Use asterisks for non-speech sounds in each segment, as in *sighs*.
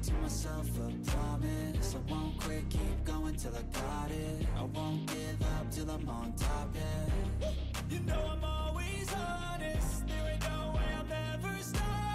Gotta myself a promise I won't quit, keep going till I got it I won't give up till I'm on top, yeah You know I'm always honest. There ain't no way I'm ever stopping.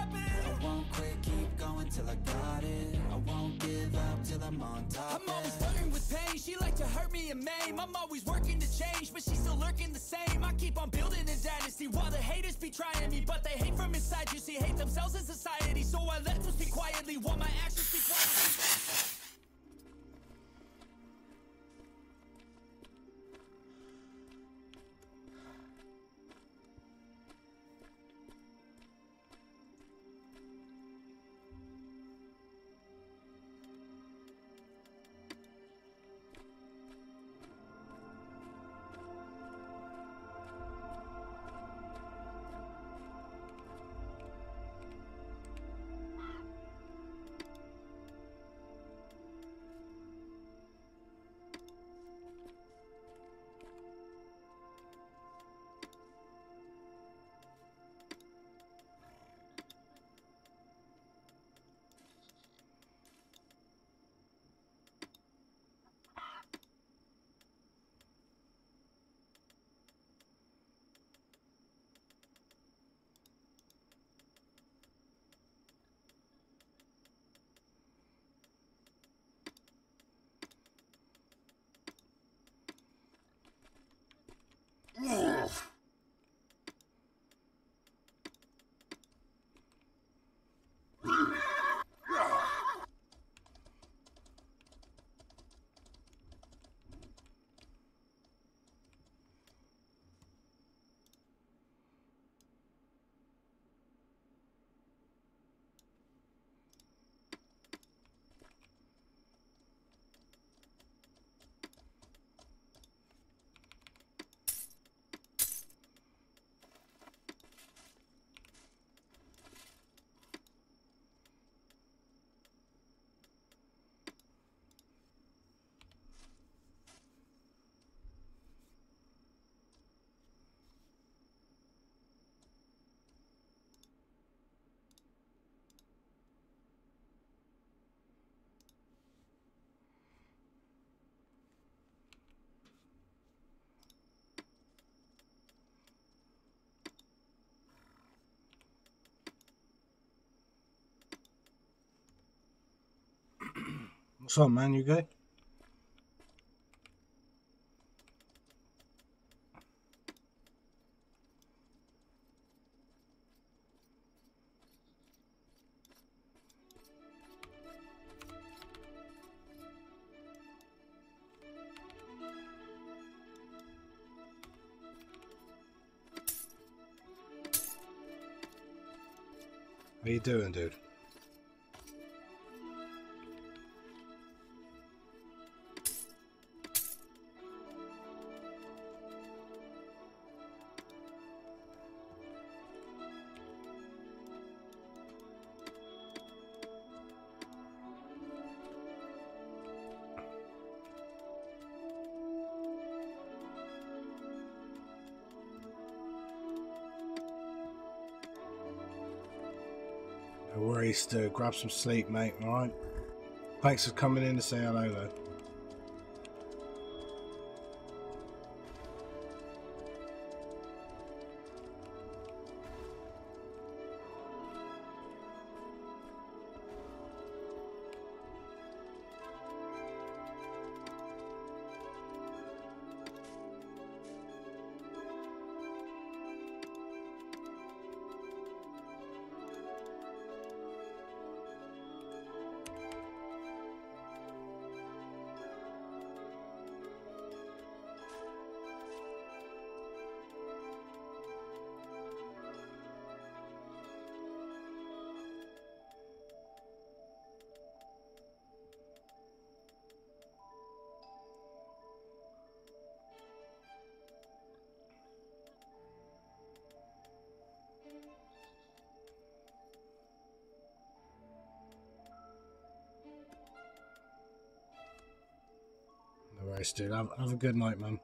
I won't quit, keep going till I got it I won't give up till I'm on top, I'm always flirting with pain. She like to hurt me and maim. I'm always working to change, but she's still lurking the same. I keep on building a dynasty while the haters be trying me, but they hate from inside. You see, hate themselves in society. So I let them speak quietly while my actions speak quietly. What's up, man? You good? How you doing, dude? Worries, dude. Grab some sleep, mate. All right. Thanks for coming in to say hello, though. Dude. Have, have a good night, man.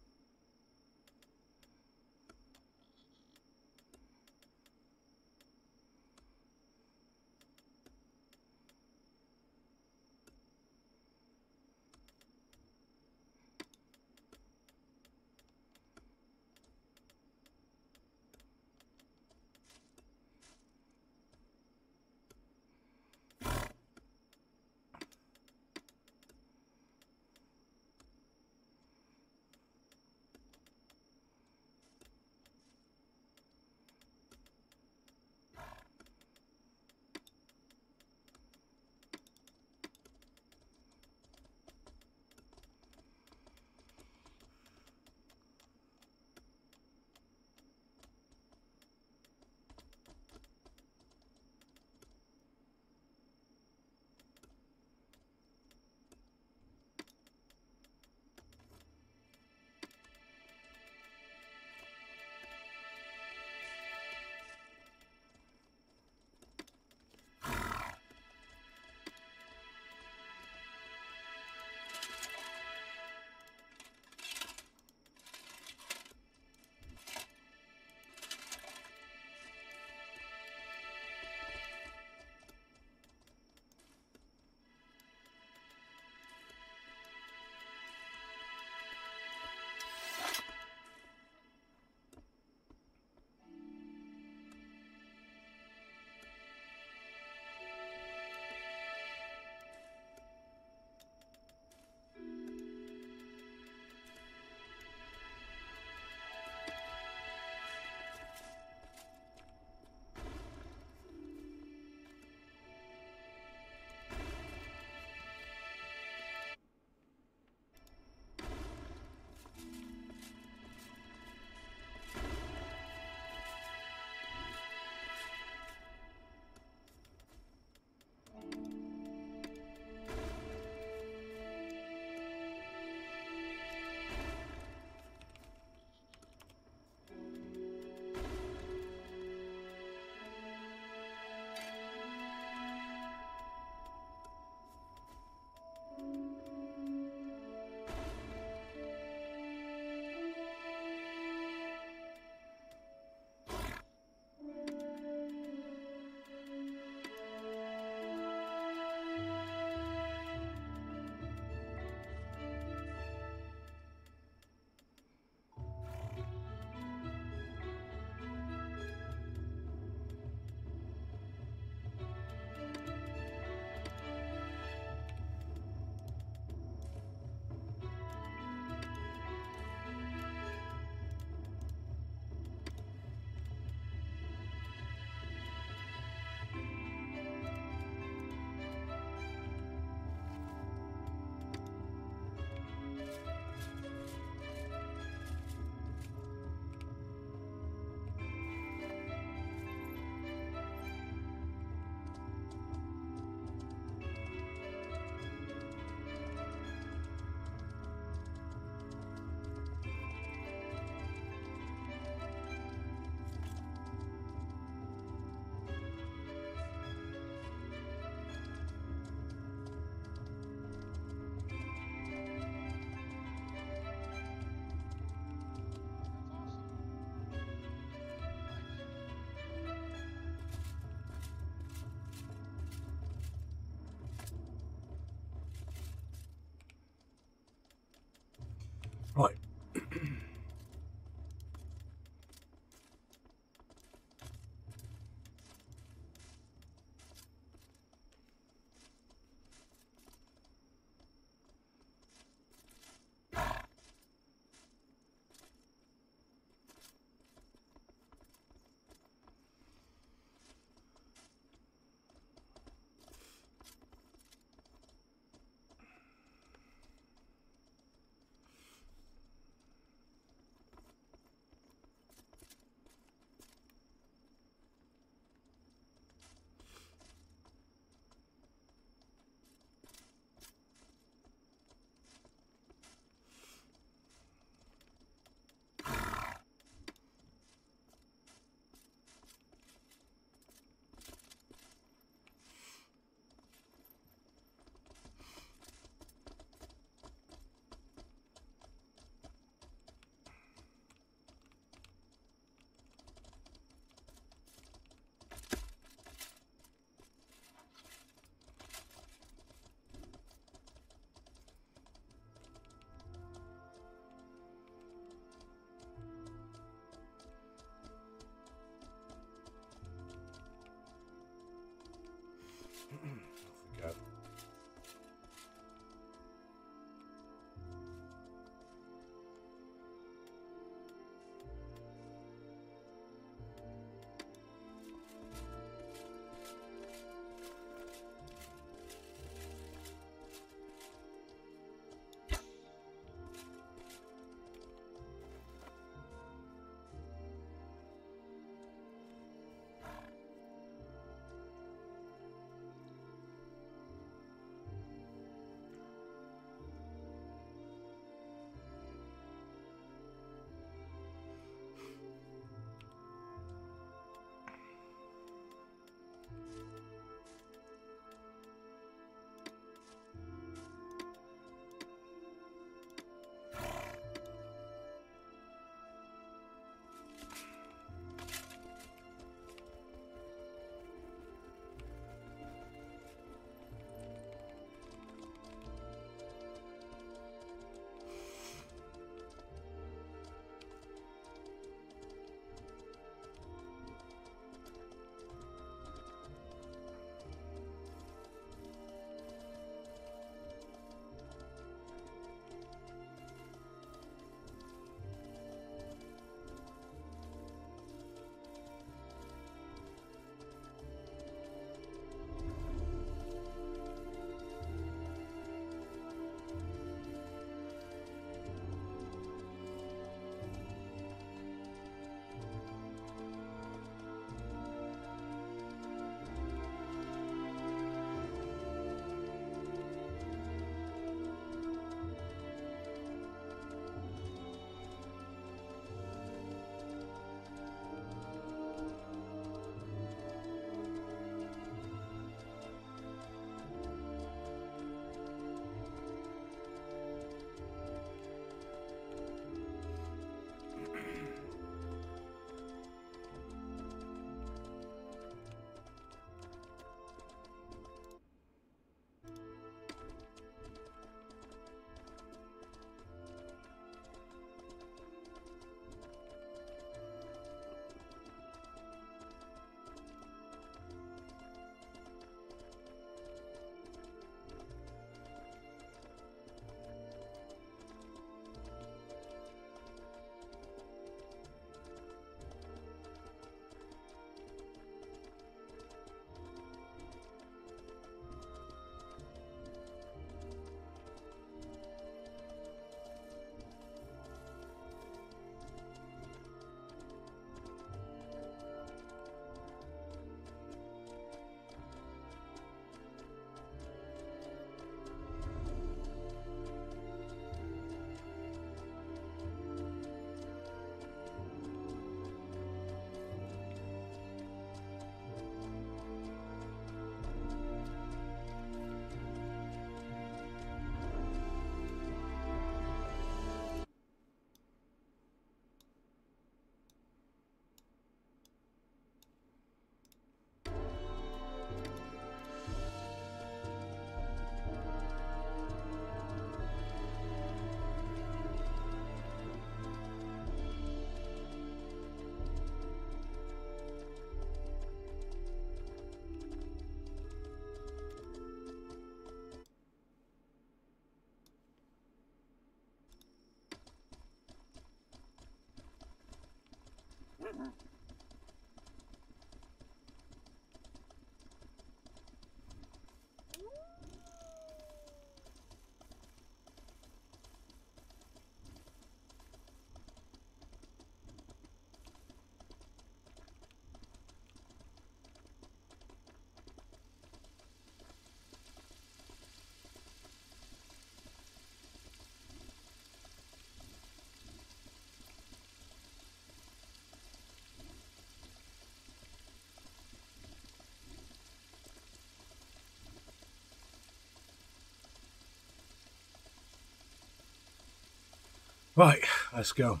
Right, let's go.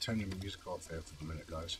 Turning the music off there for a minute, guys.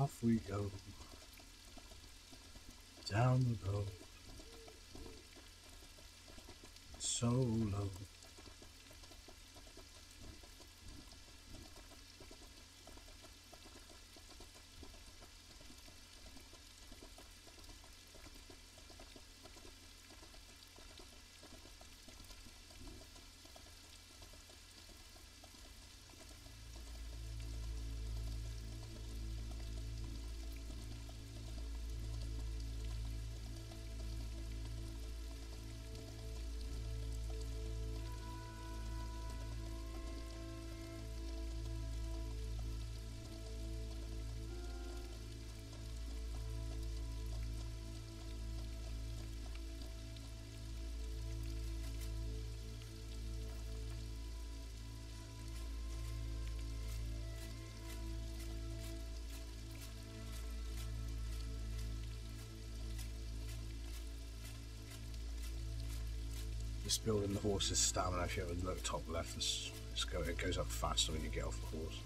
Off we go. Down the road. So low. Just building the horse's stamina. If you have a look top left, this, this go, it goes up faster when you get off the horse.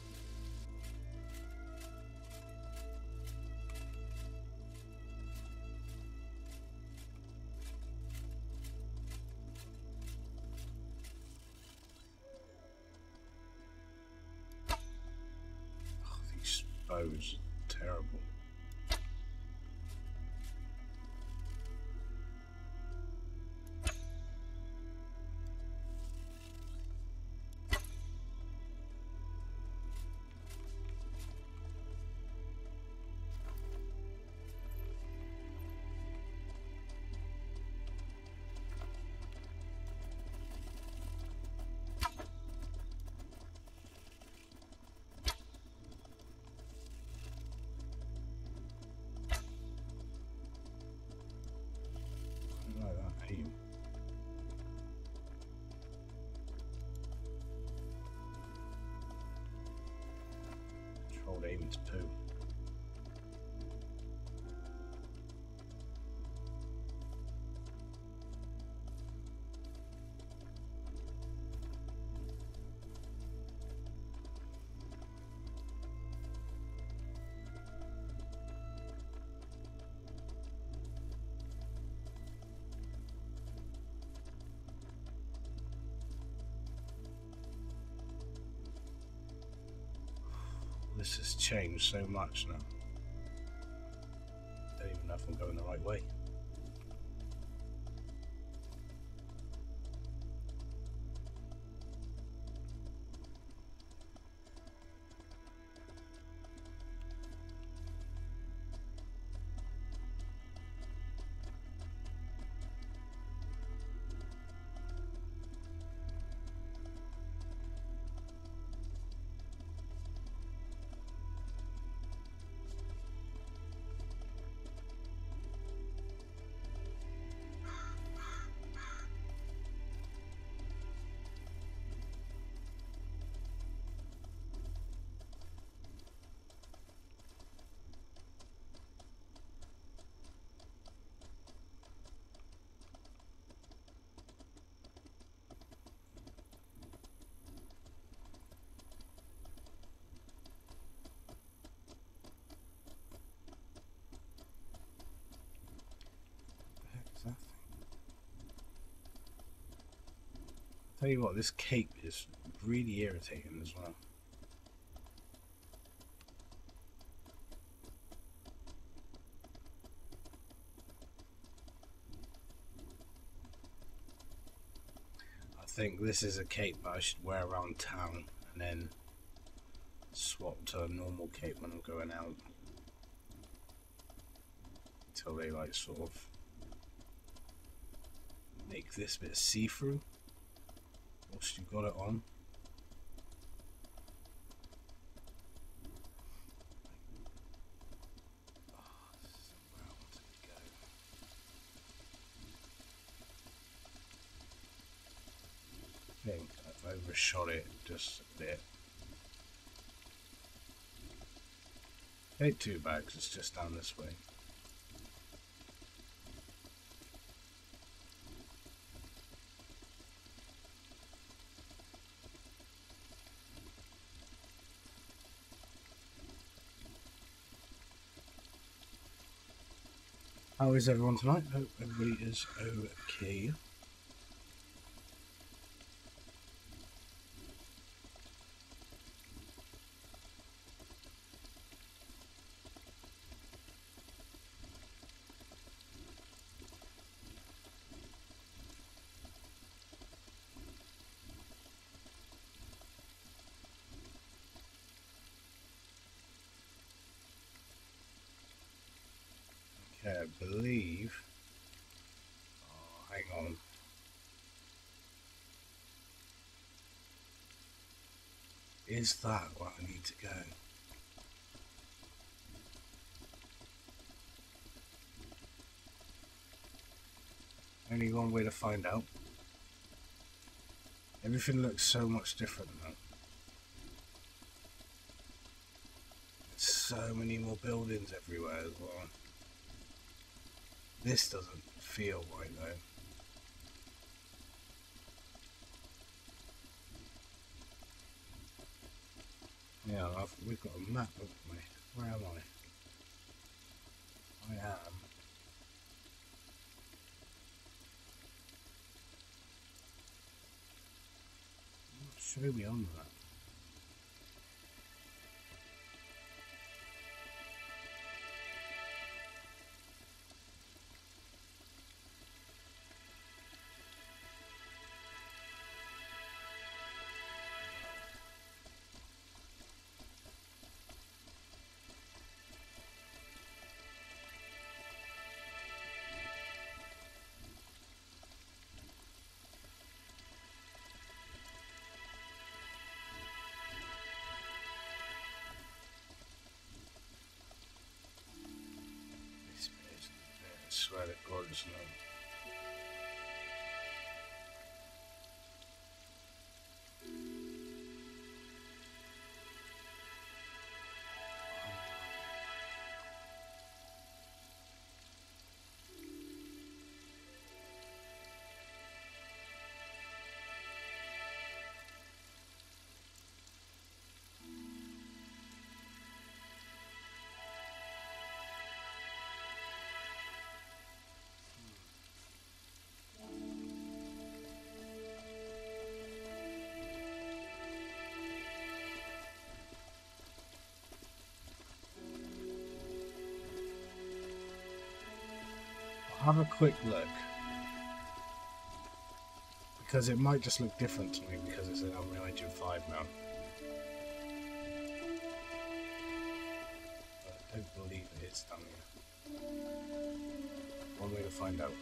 Controlled aim This has changed so much now. Don't even know if I'm going the right way. Tell you what, this cape is really irritating as well. I think this is a cape that I should wear around town and then swap to a normal cape when I'm going out. Until they like sort of make this bit see-through whilst you got it on. Think I've overshot it just a bit. Too bad 'cause it's just down this way. How is everyone tonight? Hope everybody is okay I believe. Oh, hang on. Is that where I need to go? Only one way to find out. Everything looks so much different now. There's so many more buildings everywhere as well. This doesn't feel right though. Yeah, I've, we've got a map, haven't we? Where am I? I am. Show me on that. I swear to God have a quick look. Because it might just look different to me because it's an Unreal Engine 5 now. But I don't believe it is down here. One way to find out.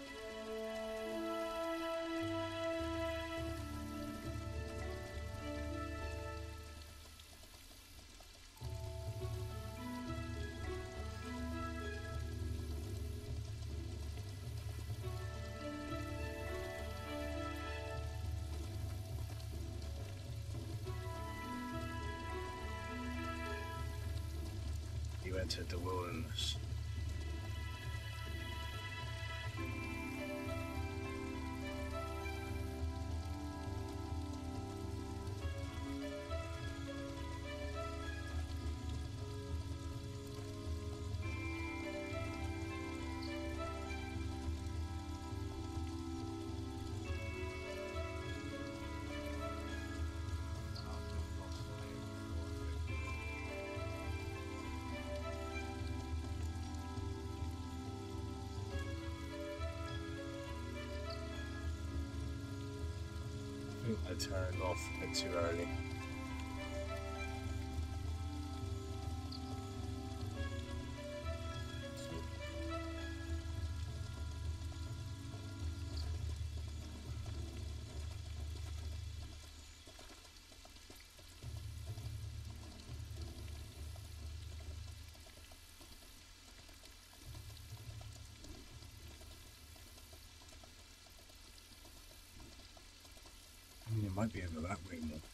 You entered the wilderness. I turned off a bit too early. Might be over that way more.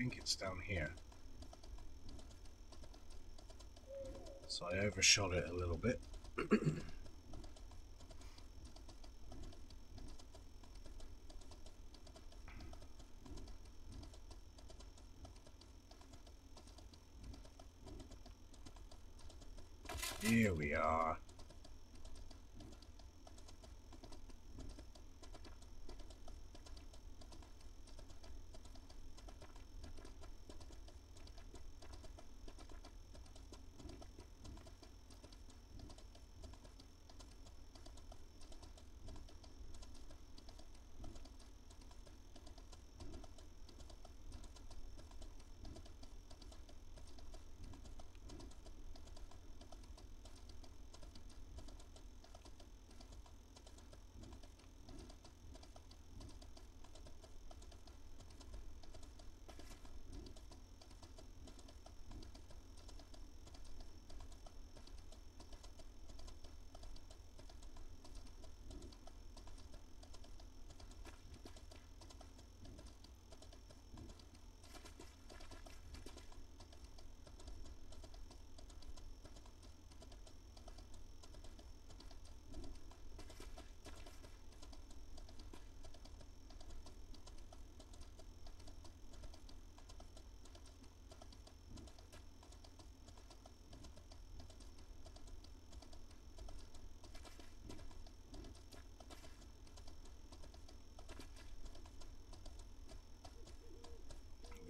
Think it's down here. So I overshot it a little bit. *clears throat* Here we are.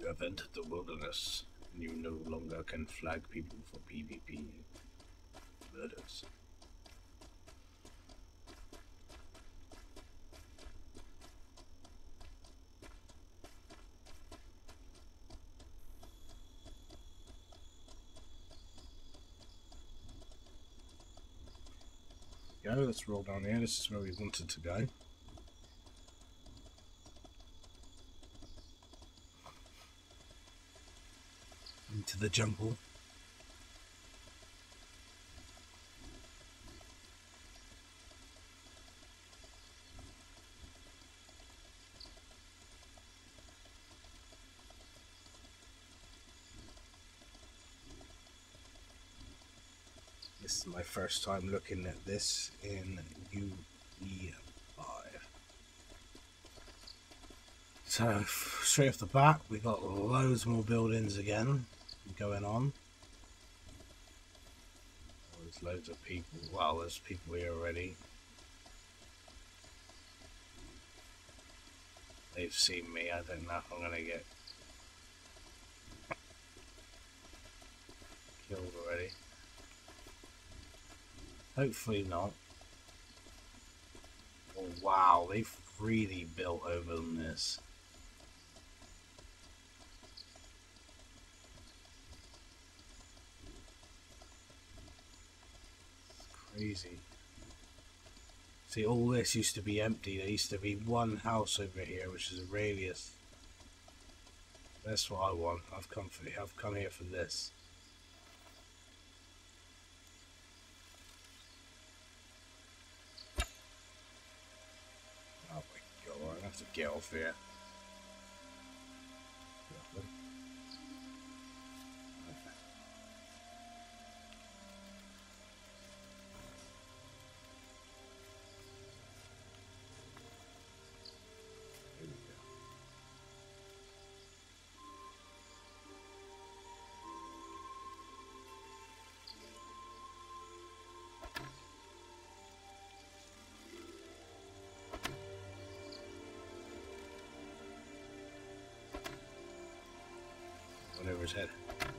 You have entered the wilderness, and you no longer can flag people for PvP murders. Let's roll down here. This is where we wanted to go. into the jungle. This is my first time looking at this in UE5. So, straight off the bat, we got loads more buildings again going on. Oh, there's loads of people. Wow, there's people here already. They've seen me. I don't know if I'm going to get killed already. Hopefully not. Oh, wow, they've really built over on this. Crazy. See, all this used to be empty. There used to be one house over here, which is Aurelius. That's what I want. I've come for. I've come here for this. Oh my god! I have to get off here. Over his head.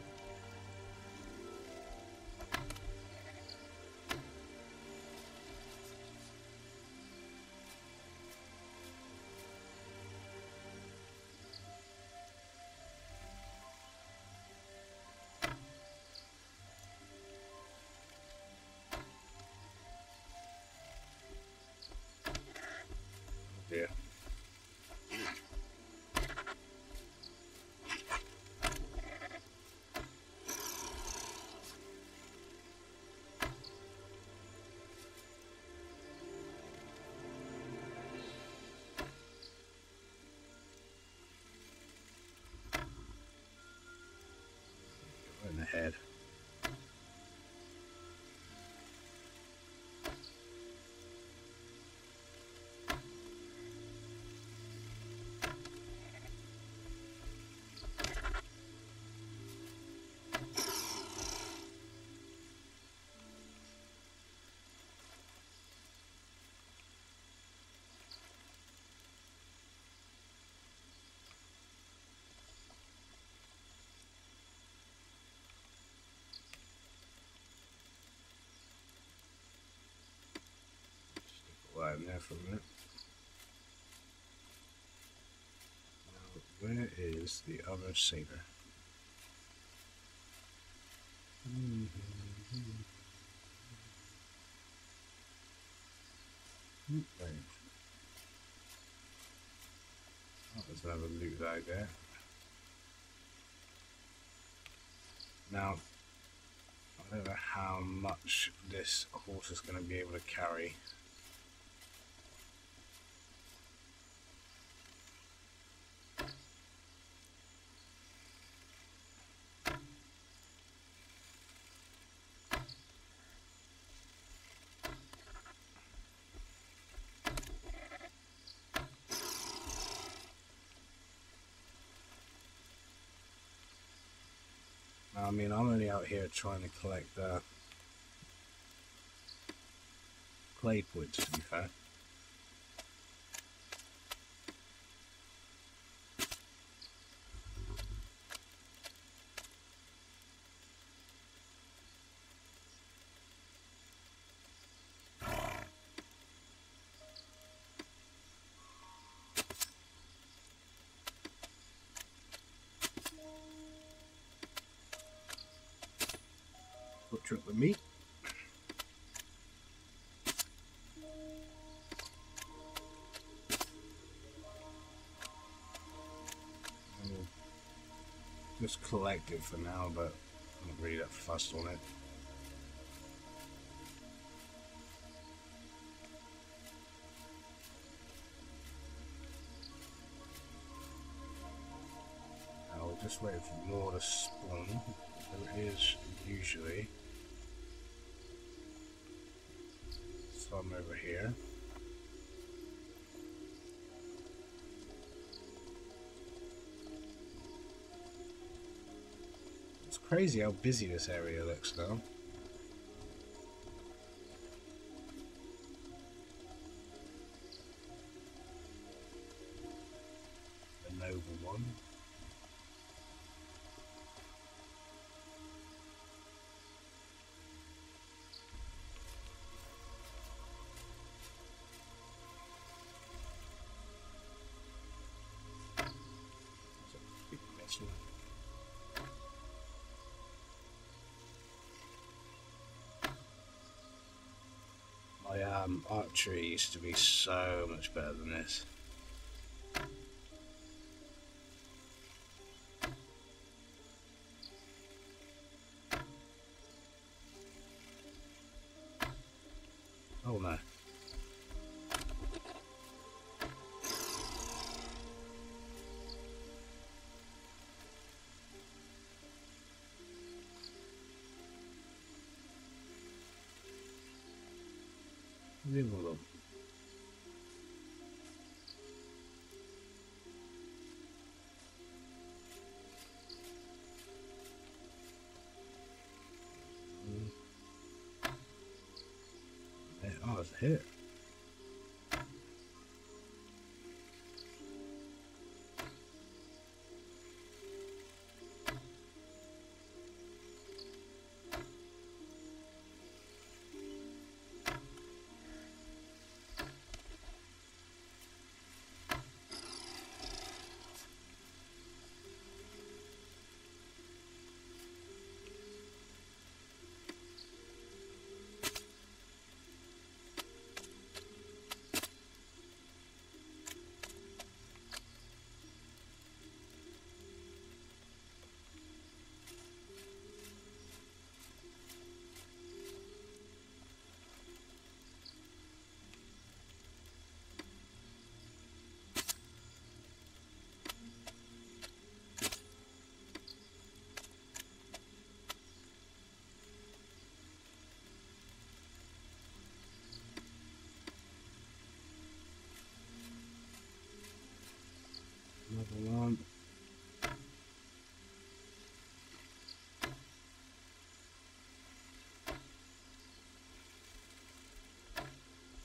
In there for a minute. Now, where is the other satyr? Mm -hmm. Right. Oh, there's another loot bag there. Now, I don't know how much this horse is going to be able to carry. Mean, I'm only out here trying to collect uh, clay points, to be fair. Just collect it for now, but I'm not really that fussed on it. I'll just wait for more to spawn. There is usually some over here. Crazy how busy this area looks now. Um, archery used to be so much better than this. Hit.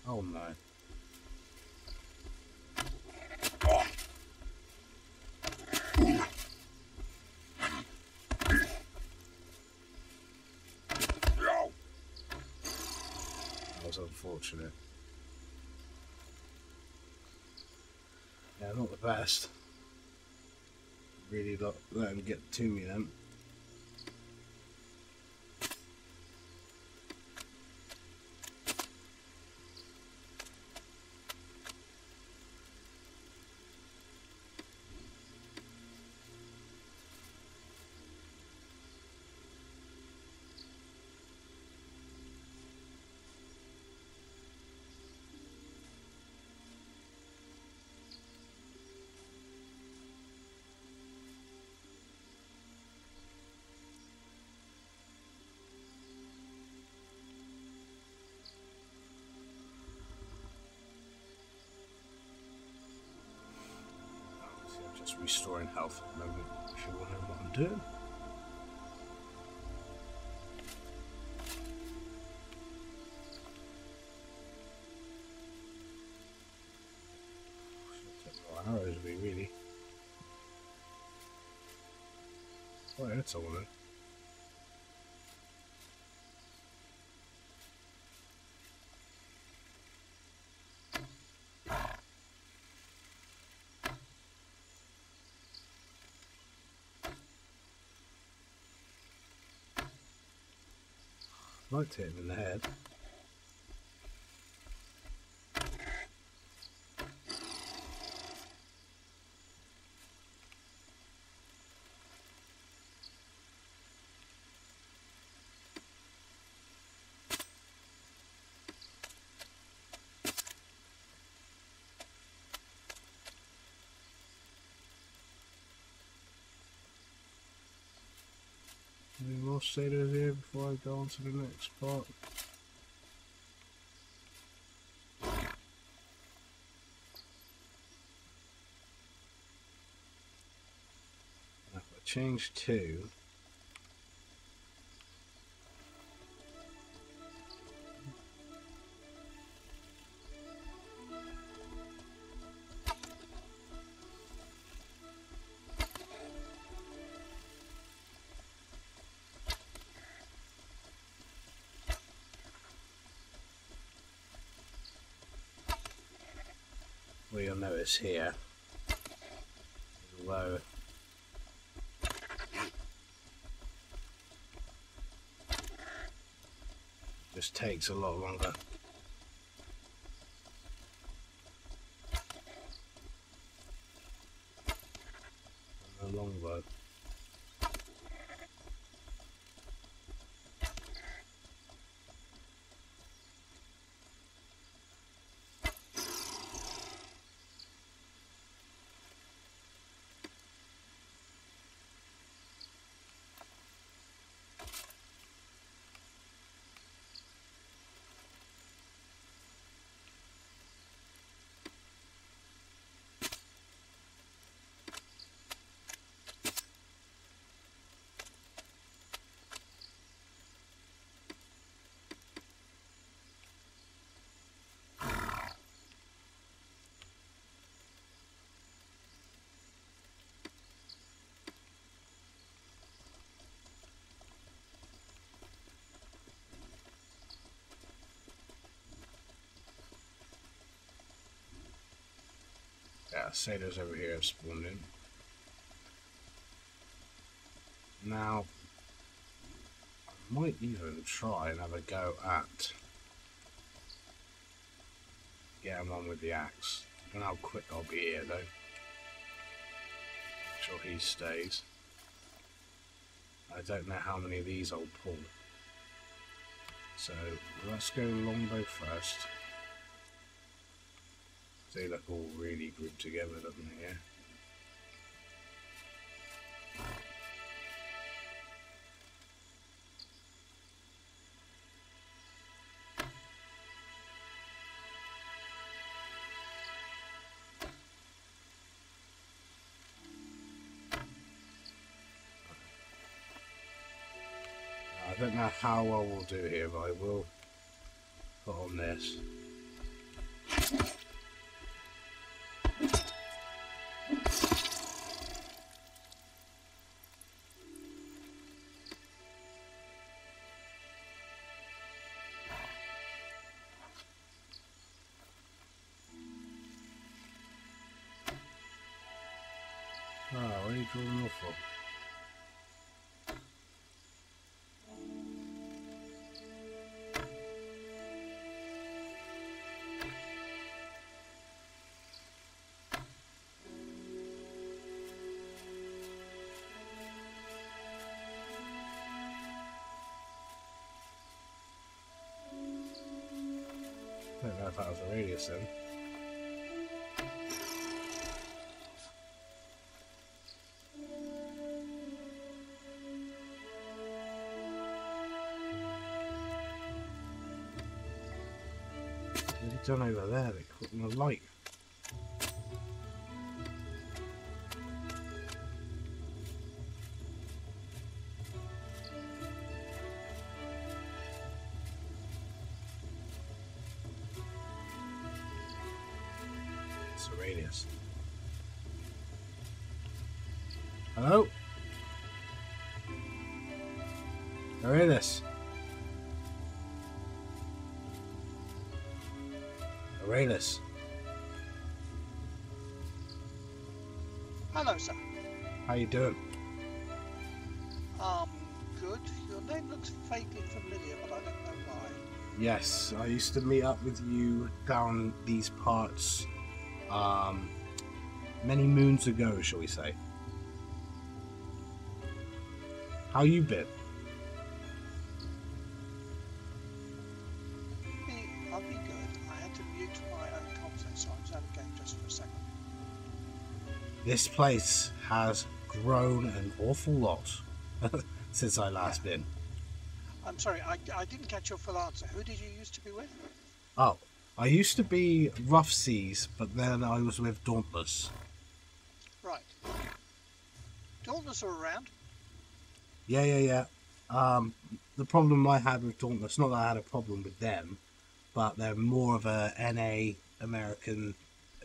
Oh no. That was unfortunate. Yeah, not the best. Really not let him get to me then. See, restoring health at the moment, if you're wondering what I'm doing. Arrows, me, really. Oh, that's all then. I'd to him in the head. Any more satyrs here before I go on to the next part? If I change two, what here, although just takes a lot longer. than The longbow. Yeah, satyrs over here have spawned in. Now, I might even try and have a go at getting on with the axe. Know how quick I'll be here though. Make sure he stays. I don't know how many of these I'll pull. So let's go longbow first. They look all really grouped together, doesn't they? Yeah. I don't know how well we'll do here, but I will put on this. If that was a radius then. Done over there? They caught the light. Aurelius. Hello, sir. How you doing? Um, good. Your name looks vaguely familiar, but I don't know why. Yes, I used to meet up with you down these parts um, many moons ago, shall we say. How you been? This place has grown an awful lot *laughs* since I last been. I'm sorry, I, I didn't catch your full answer. Who did you used to be with? Oh, I used to be Rough Seas, but then I was with Dauntless. Right. Dauntless are around. Yeah, yeah, yeah. Um, the problem I had with Dauntless, not that I had a problem with them, but they're more of a NA American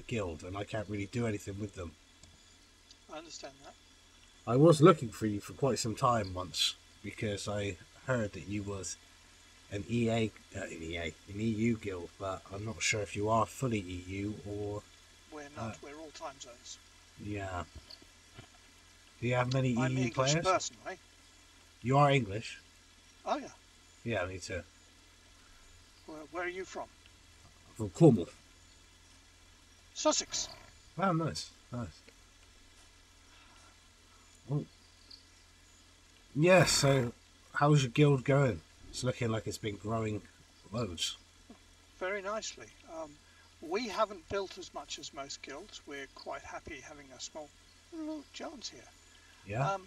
guild, and I can't really do anything with them. I understand that. I was looking for you for quite some time once because I heard that you was an EA, uh, an EA, an EU guild, but I'm not sure if you are fully EU or We're not. we're all time zones. yeah. Do you have many I'm EU English players? personally. You are English. Oh yeah. Yeah, me too. Where, where are you from? From Cornwall. Sussex. Oh, nice, nice. Oh. Yeah, so how's your guild going? It's looking like it's been growing loads. Very nicely. Um, we haven't built as much as most guilds. We're quite happy having a small. Look, John's here. Yeah. Um,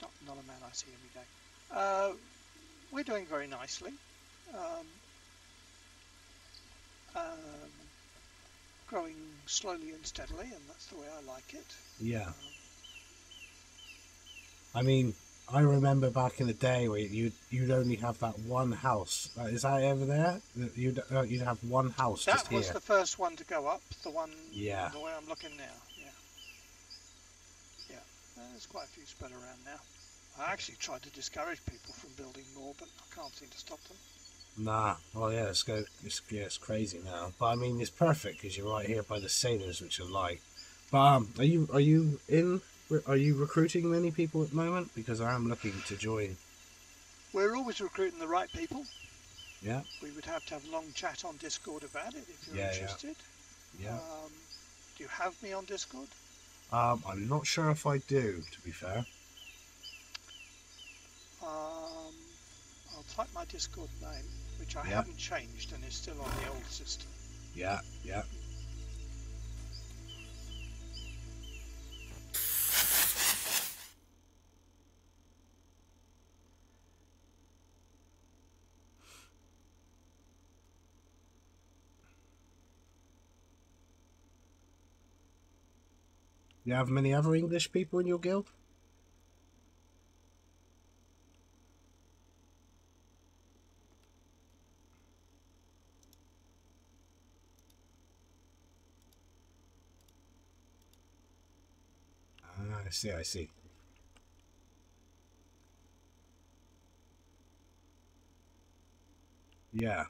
not, not a man I see every day. Uh, we're doing very nicely. Um, um, growing slowly and steadily, and that's the way I like it. yeah. I mean, I remember back in the day where you'd you'd only have that one house. Uh, is that over there? You'd uh, you'd have one house That was here. the first one to go up. The one, Yeah. the way I'm looking now. Yeah, yeah. Uh, There's quite a few spread around now. I actually tried to discourage people from building more, but I can't seem to stop them. Nah. Well, yeah, it's go. It's, yeah, it's crazy now. But I mean, it's perfect because you're right here by the satyrs, which are like. But um, are you are you in? Are you recruiting many people at the moment? Because I am looking to join. We're always recruiting the right people. Yeah. We would have to have a long chat on Discord about it if you're Yeah, yeah. interested. Yeah. Um, do you have me on Discord? Um, I'm not sure if I do. To be fair. Um, I'll type my Discord name, which I Yeah. haven't changed and is still on the old system. Yeah. Yeah. You have many other English people in your guild? Ah, I see, I see. Yeah.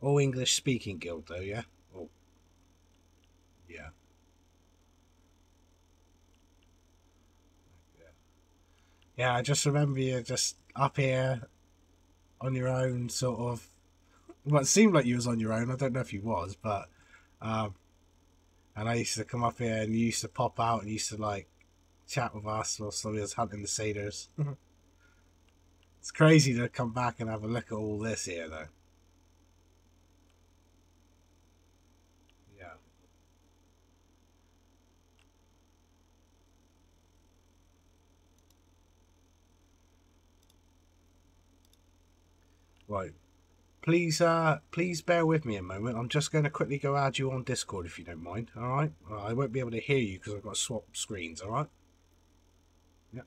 All English speaking guild though, yeah? Oh. Yeah. Yeah, I just remember you just up here on your own, sort of. Well, it seemed like you was on your own. I don't know if you was, but um, and I used to come up here and you used to pop out and you used to like chat with us while somebody was hunting the satyrs. it's crazy to come back and have a look at all this here, though. Yeah. Right. Please, uh, please bear with me a moment. I'm just going to quickly go add you on Discord if you don't mind. All right. Well, I won't be able to hear you because I've got to swap screens. All right. Yep.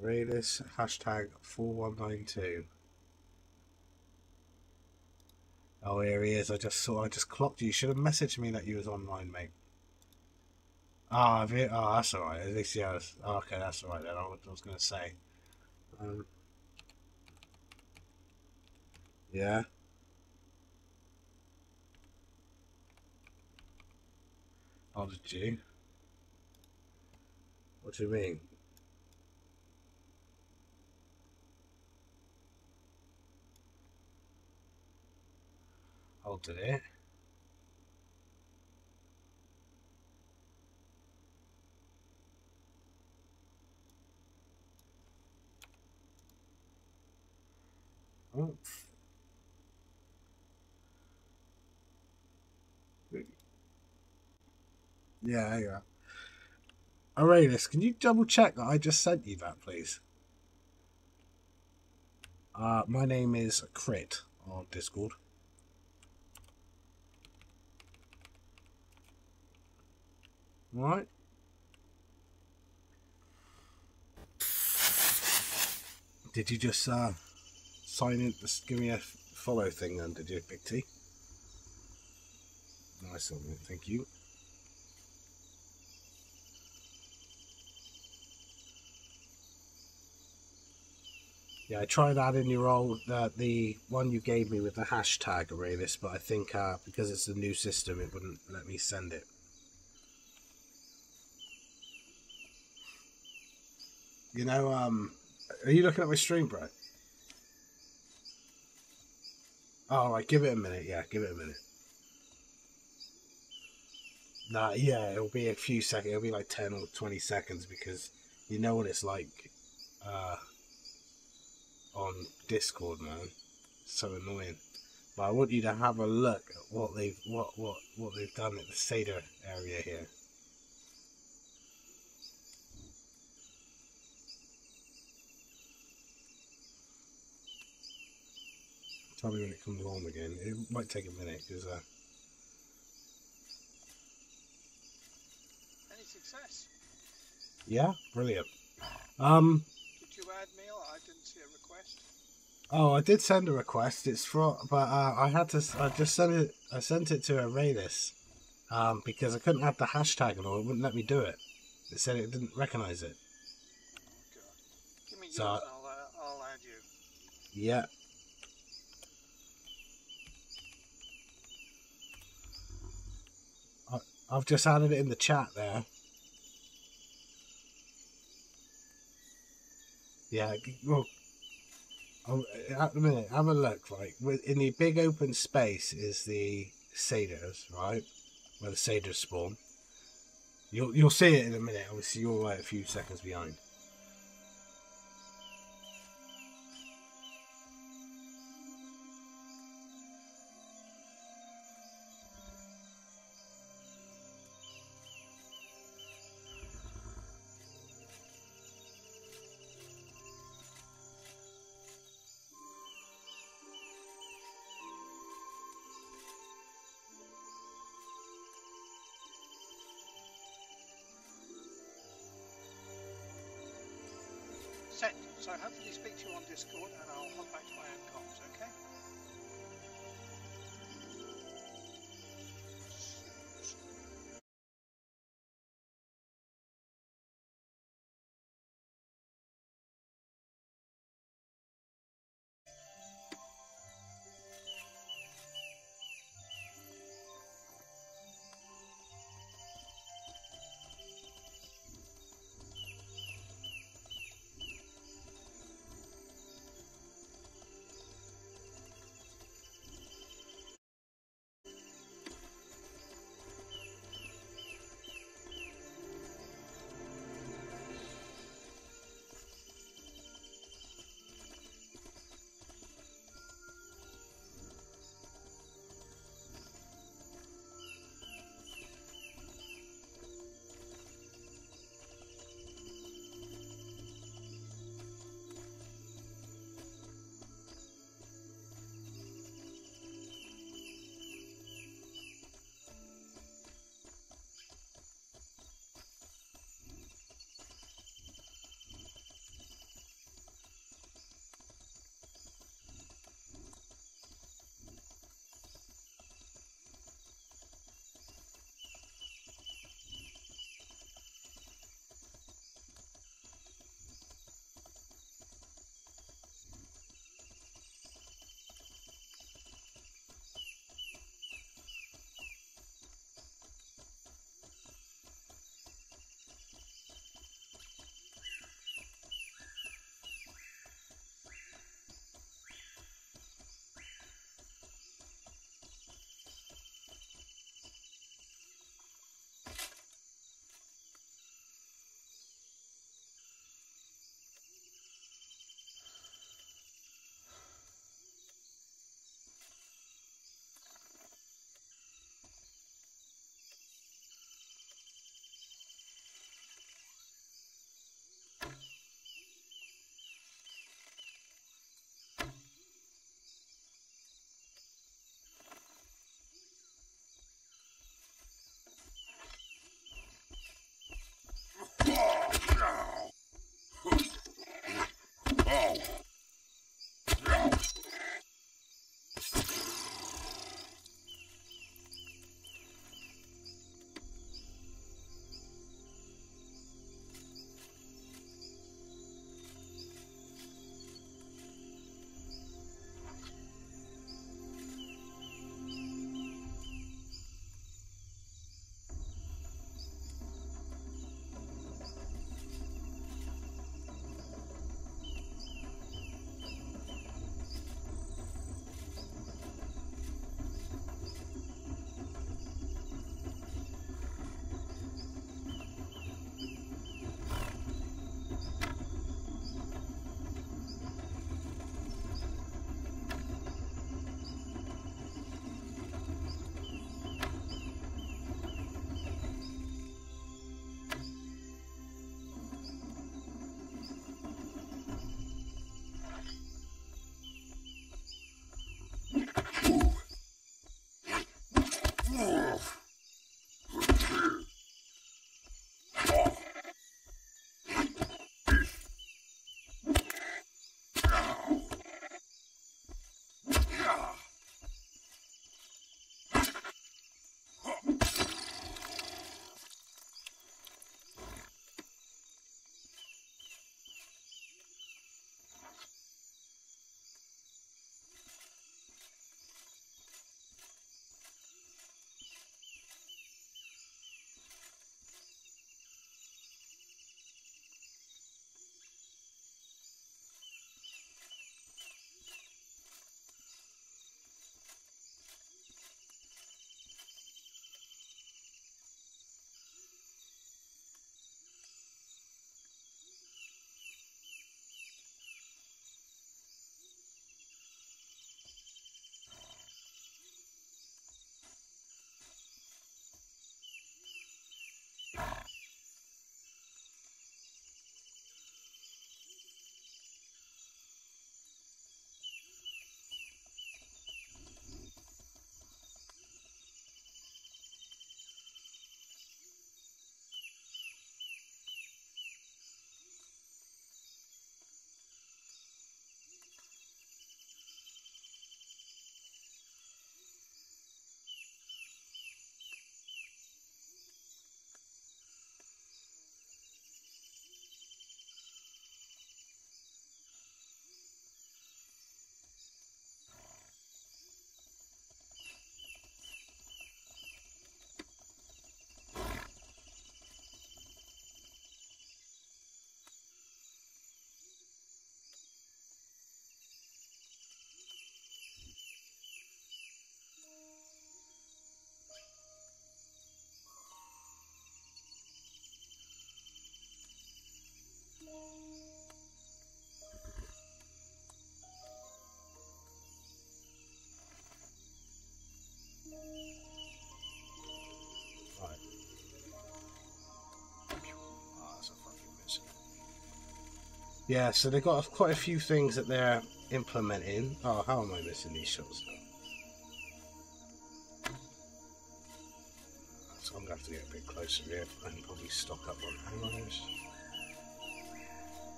Raiders hashtag four one nine two. Oh, here he is. I just saw. I just clocked you. You should have messaged me that you was online, mate. Ah, oh, oh, that's all right. At least yeah. Was, oh, okay, that's all right then. I was, was gonna say. Um, yeah. Oh, did you? What do you mean? Did it? Oh. Yeah, yeah. Aurelius, can you double check that I just sent you that, please? Uh, my name is Crit on Discord. Right. Did you just uh, sign in? Give me a follow thing then, did you, Big T? Nice one, thank you. Yeah, I tried adding your old uh, the one you gave me with the hashtag Aurelius, but I think uh, because it's a new system, it wouldn't let me send it. You know, um, are you looking at my stream, bro? All right, give it a minute. Yeah, give it a minute. Nah, yeah, it'll be a few seconds. It'll be like ten or twenty seconds because you know what it's like uh, on Discord, man. so annoying. But I want you to have a look at what they've what what what they've done at the Satyr area here. Tell me when it comes on again. It might take a minute because. Uh... Any success? Yeah, brilliant. Um. Did you add me or I didn't see a request? Oh, I did send a request. It's for, but uh, I had to. I just sent it. I sent it to Aurelius, um, because I couldn't add the hashtag and all. It wouldn't let me do it. It said it didn't recognize it. Me So- yours I'll, uh, I'll add you. Yeah. I've just added it in the chat there. Yeah, well, oh, at the minute, have a look. Like in the big open space is the satyrs, right? Where the satyrs spawn. You'll you'll see it in a minute. Obviously, you're like a few seconds behind. Yeah, so they've got quite a few things that they're implementing. Oh, how am I missing these shots now? So I'm gonna have to get a bit closer here and probably stock up on hammers.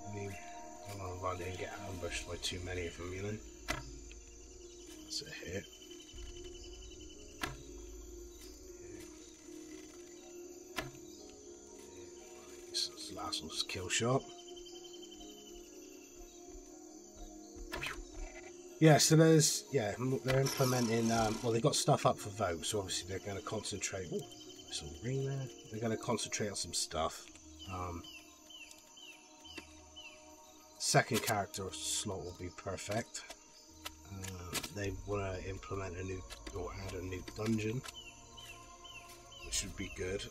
I mean, I don't want to run in and get ambushed by too many of them, you know? That's it here. This is the last one's kill shot. Yeah, so there's yeah they're implementing um, well they've got stuff up for vote, so obviously they're going to concentrate. Oh, some ring there. They're going to concentrate on some stuff. Um, second character slot will be perfect. Uh, they want to implement a new or add a new dungeon, which would be good.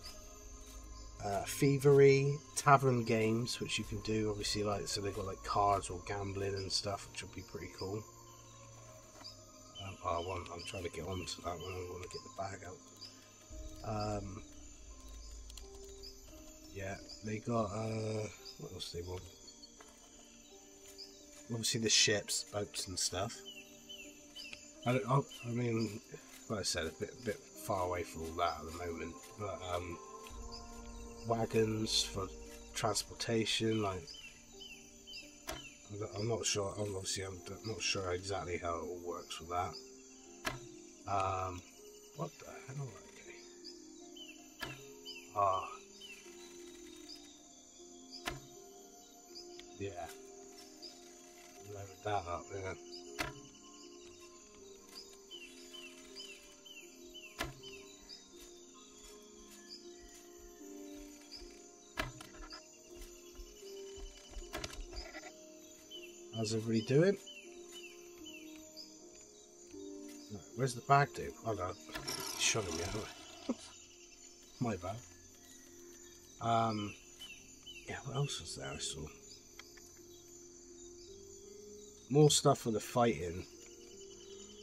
Uh, thievery, tavern games, which you can do obviously like so they've got like cards or gambling and stuff, which would be pretty cool. Oh, I want, I'm trying to get onto that one. I want to get the bag out. Um, yeah, they got. Uh, what else they want? Obviously, the ships, boats, and stuff. I, don't, I, I mean, like I said, a bit, a bit far away from all that at the moment. But um, wagons for transportation, like I'm not- sure. Obviously, I'm not sure exactly how it all works with that. Um, what the hell? Okay. Ah. yeah. Load that up. Yeah. How's everybody doing? Where's the bag, dude? Oh no, he's shoving me out. *laughs* My bad. Um, yeah. What else was there? I saw more stuff for the fighting.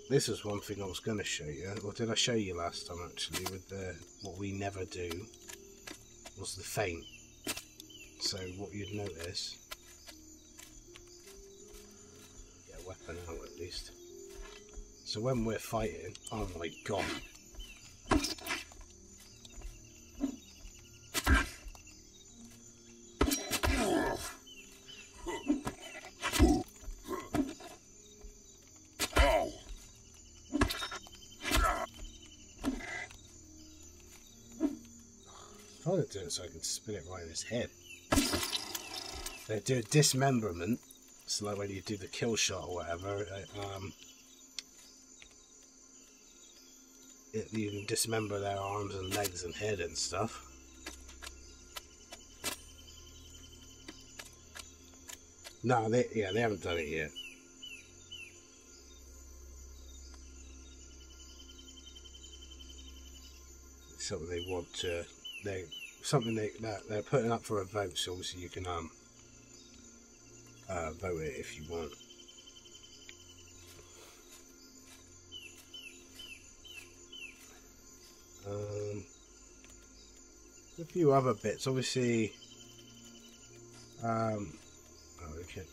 This is one thing I was going to show you. Or did I show you last time? Actually, with the what we never do was the feint. So what you'd notice a weapon out at least. So when we're fighting, oh my god. I'm to do it so I can spin it right in his head. They do a dismemberment, so like when you do the kill shot or whatever, um, it, you can dismember their arms and legs and head and stuff. No, they yeah they haven't done it yet. Something they want to they something they that they're putting up for a vote, so obviously you can um uh, vote it if you want. Few other bits, obviously. Um, oh, we can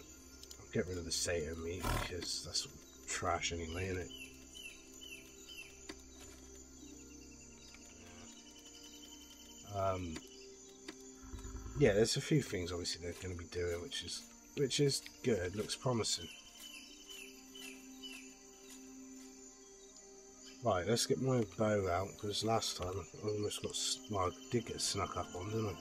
get rid of the satyr meat because that's trash anyway, isn't it? Um, yeah, there's a few things obviously they're going to be doing, which is which is good. Looks promising. Right, let's get my bow out because last time I almost got well, I did get snuck up on, didn't I?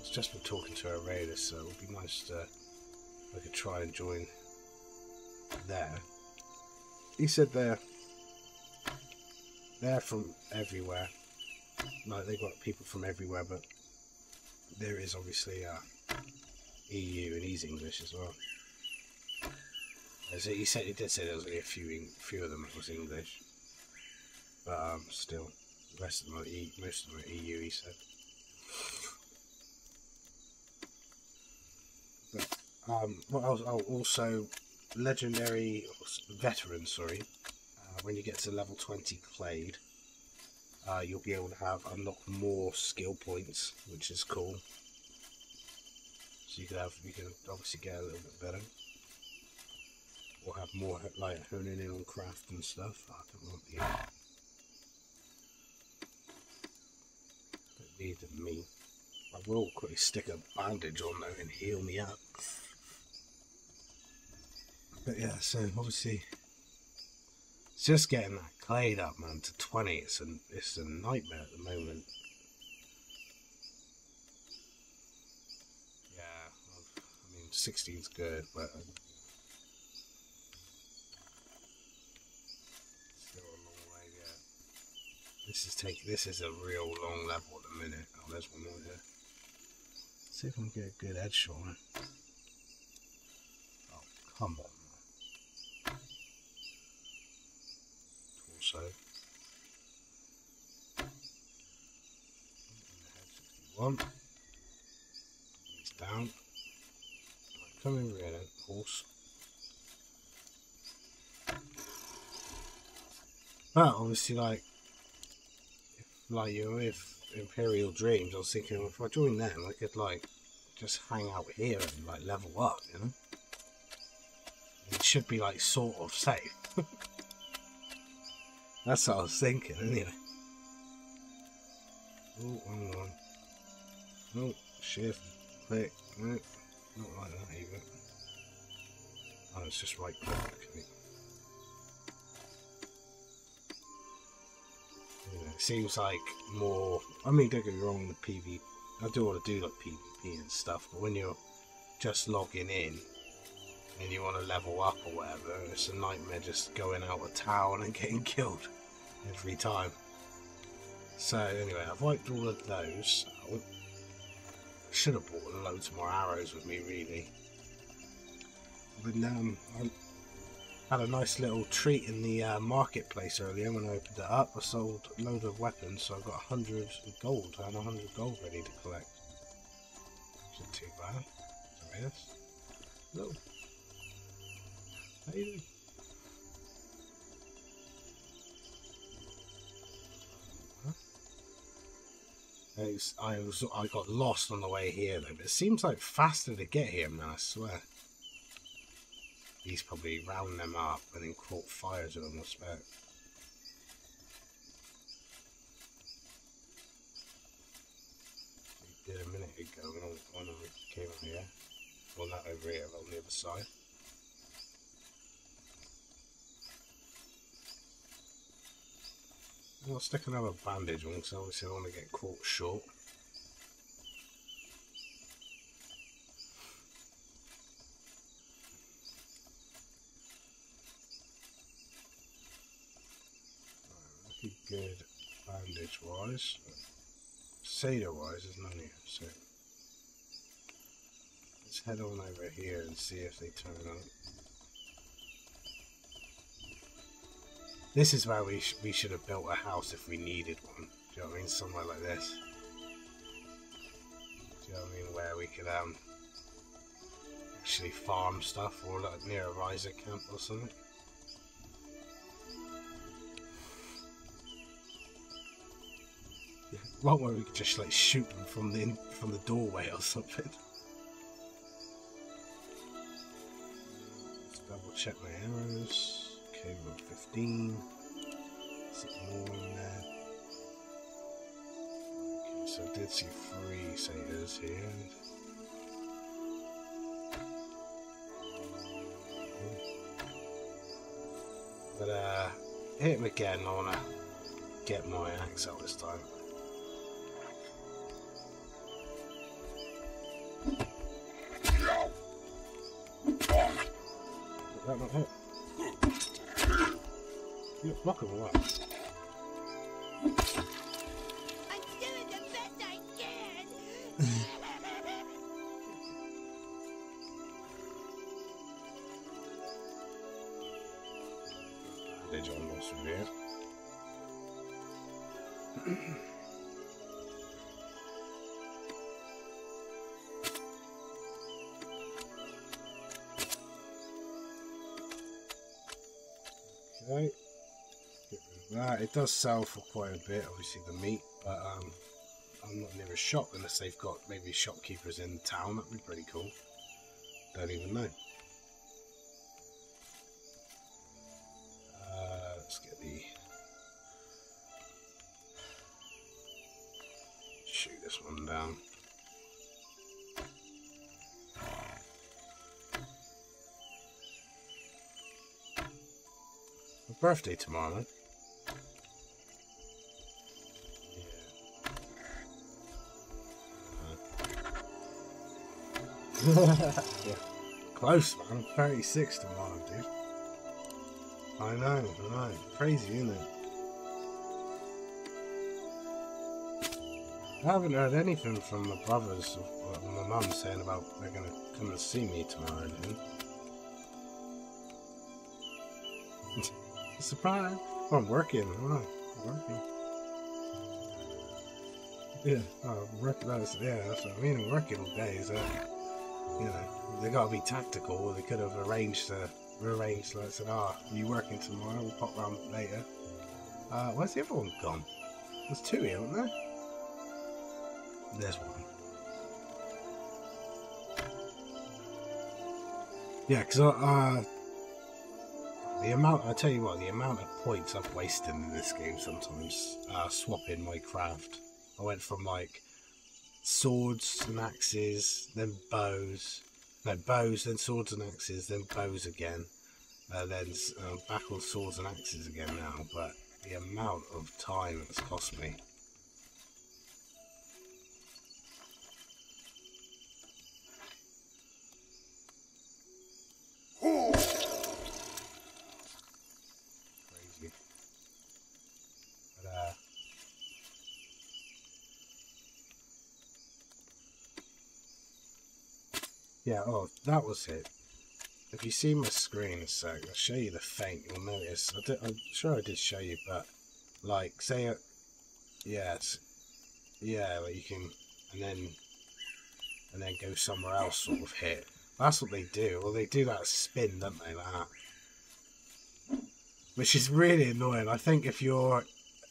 It's just been talking to a raider, so it would be nice to I could try and join there. He said they're they're from everywhere. Like they've got people from everywhere, but there is obviously uh, EU and he's English as well. As he said, he did say there was only a few few of them that was English, but um, still, the rest of them are most of them are EU. He said. But um, what else? Oh, also legendary veteran. Sorry, um, when you get to level 20 clade, uh, you'll be able to have unlock more skill points, which is cool. So you can have, you can obviously get a little bit better. Or have more, like, honing in on craft and stuff. I don't want the... Don't need meat. I will quickly stick a bandage on though and heal me up. But yeah, so obviously it's just getting that clade up, man, to 20. It's a, it's a nightmare at the moment. Yeah, I mean, 16's good, but um, still a long way yet. This is take. This is a real long level at the minute. Oh, there's one more there. See if I can get a good it. Oh, come on. Torso. One. He's down. Right, come in rear then, horse. Obviously, like, if, like you're with Imperial Dreams, I was thinking if I join them, I could like just hang out here and like level up, you know. It should be like sort of safe. *laughs* That's what I was thinking, anyway. Oh, hang on. Oh, shift, click, no, not like that even. Oh, it's just right click. Know, it seems like more. I mean, don't get me wrong, the PvP. I do want to do like PvP and stuff, but when you're just logging in and you want to level up or whatever, it's a nightmare just going out of town and getting *laughs* killed every time. So anyway, I've wiped all of those out. Should have brought loads more arrows with me, really. But um, I had a nice little treat in the uh, marketplace earlier when I opened it up. I sold a load of weapons, so I've got 100 gold and 100 gold ready to collect. Isn't too bad. So yes. Hello. How doing? I I was I got lost on the way here though, but it seems like faster to get here, man. I swear. He's probably round them up and then caught fires of them, I expect. He did a minute ago when one of them came over here. Well, not over here, but on the other side. I'll stick another bandage on because obviously I don't want to get caught short. Looking good bandage wise. Satyr wise, there's none here, so let's head on over here and see if they turn up. This is where we, sh we should have built a house if we needed one. Do you know what I mean? Somewhere like this. Do you know what I mean? Where we could um actually farm stuff or like near a Risar camp or something. *laughs* One where we could just like shoot them from the from the doorway or something. Let's *laughs* double check my arrows. Okay, road 15. See more in there. Okay, so I did see three satyrs here. But uh, hit him again. I want to get my axe out this time. Does sell for quite a bit, obviously the meat, but um, I'm not near a shop unless they've got maybe shopkeepers in town. That'd be pretty cool. Don't even know. Uh, let's get the shoot this one down. Birthday tomorrow. Yeah. Close, man. 36 tomorrow, dude. I know, I know. Crazy, isn't it? I haven't heard anything from my brothers or my mum saying about they're going to come and see me tomorrow, dude. *laughs* Surprise! Oh, I'm working. I'm working. Yeah, oh, work, that's, yeah, that's what I mean. I'm working all day, so you know, they got to be tactical. Or they could have arranged to arranged like said, "Ah, you working tomorrow? We'll pop round later." Uh, where's the other one gone? There's two here, aren't there? There's one. Yeah, because uh, the amount I tell you what, the amount of points I've wasted in this game sometimes uh, swapping my craft. I went from like swords and axes, then bows. No, bows, then swords and axes, then bows again. Uh, then uh, back on swords and axes again now, but the amount of time it's cost me. Crazy. But, uh, Yeah, oh, that was it. If you see my screen a sec, I'll show you the feint. you'll notice. I did, I'm sure I did show you, but, like, say, uh, it, yeah, it's, yeah, like you can, and then, and then go somewhere else, sort of hit. That's what they do. Well, they do that spin, don't they, that. Which is really annoying. I think if you're,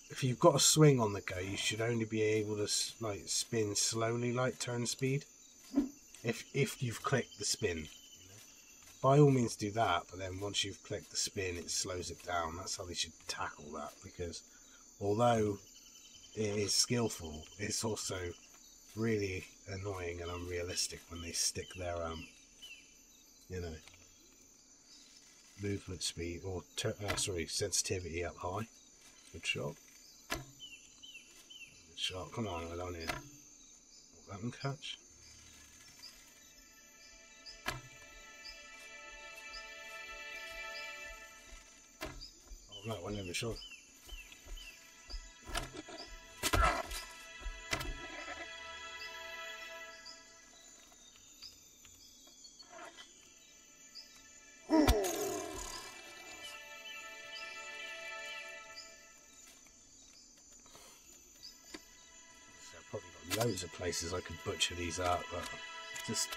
if you've got a swing on the go, you should only be able to, like, spin slowly, like turn speed if if you've clicked the spin. By all means do that, but then once you've clicked the spin, it slows it down. That's how they should tackle that because although it is skillful, it's also really annoying and unrealistic when they stick their um, you know, movement speed or uh, sorry sensitivity up high. Good shot. Good shot. Come on, I don't that one catch. No, one probably got loads of places I could butcher these out, but just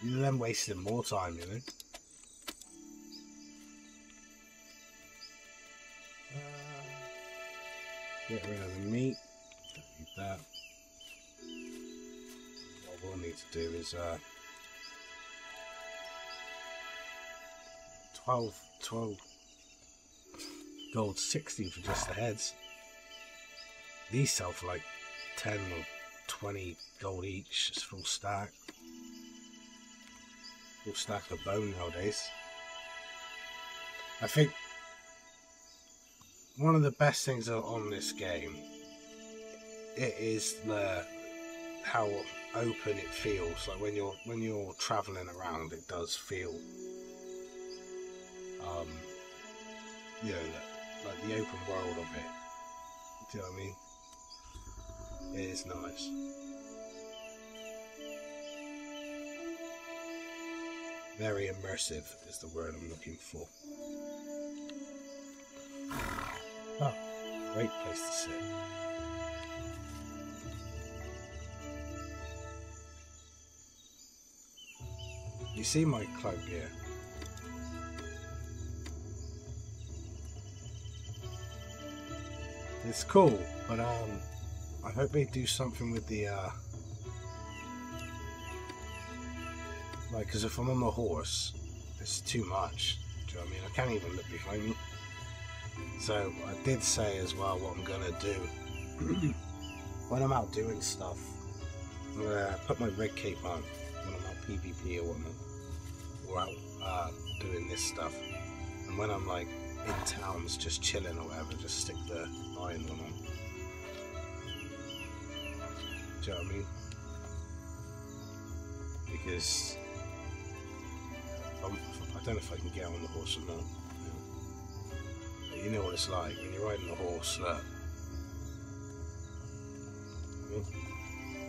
then wasting more time, you know. Get rid of the meat. Don't need that. What we'll need to do is uh, 12, 12 gold 60 for just the heads. These sell for like 10 or 20 gold each. It's full stack. Full stack of bone nowadays. I think one of the best things on this game it is the how open it feels. Like when you're when you're traveling around it does feel um you know like the open world of it. Do you know what I mean? It is nice. Very immersive is the word I'm looking for Oh, great place to sit. You see my cloak here? It's cool, but um, I hope they do something with the uh, like, because if I'm on the horse, it's too much. Do you know what I mean? I can't even look behind me. So I did say as well what I'm gonna do *clears throat* when I'm out doing stuff. I'm gonna put my red cape on when I'm out PvP or whatnot, or out uh, doing this stuff. And when I'm like in towns, just chilling or whatever, just stick the iron one on. Do you know what I mean? Because I'm, I don't know if I can get on the horse or not. You know what it's like when you're riding a horse that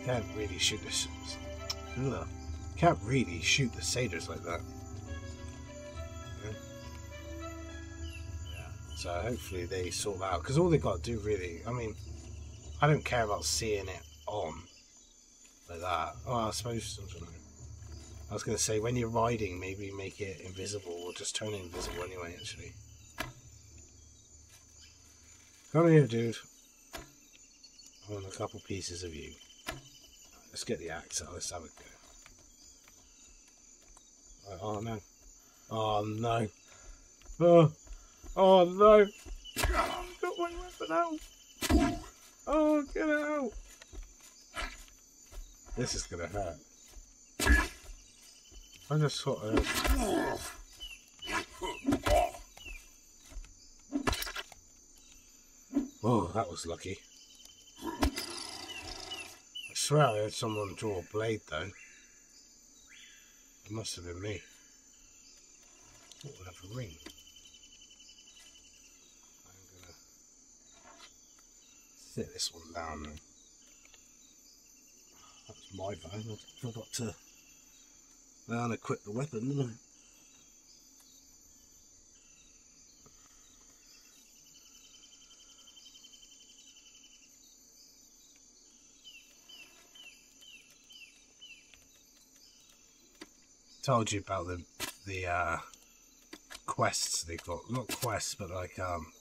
can't really shoot the can't really shoot the satyrs like that. So hopefully they sort that out because all they got to do really, I mean, I don't care about seeing it on like that. Oh, I suppose. I was going to say when you're riding, maybe make it invisible or just turn it invisible anyway. Actually, come here, dude. I want a couple pieces of you. Let's get the axe out. Let's have a go. Oh no! Oh no! Oh! Oh no! Got my weapon out! Oh, get out! This is gonna hurt. I just sort of. Oh, that was lucky. I swear I heard someone draw a blade though. It must have been me. Oh, we have a ring. I'm gonna sit this one down then. That's my bad. I forgot to unequip the weapon, didn't I? Told you about the the uh, quests they got. Not quests, but like um,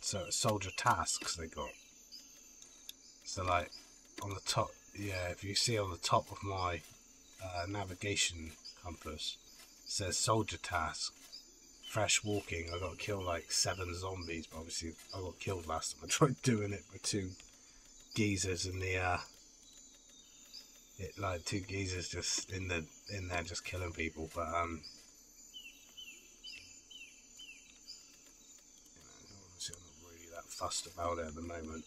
so soldier tasks they got. So like on the top, yeah, if you see on the top of my uh, navigation compass, says soldier task. Fresh walking. I got to kill like seven zombies, but obviously I got killed last time. *laughs* I tried doing it with two geezers in the uh, it like two geezers just in the in there just killing people but um you know, obviously I'm not really that fussed about it at the moment.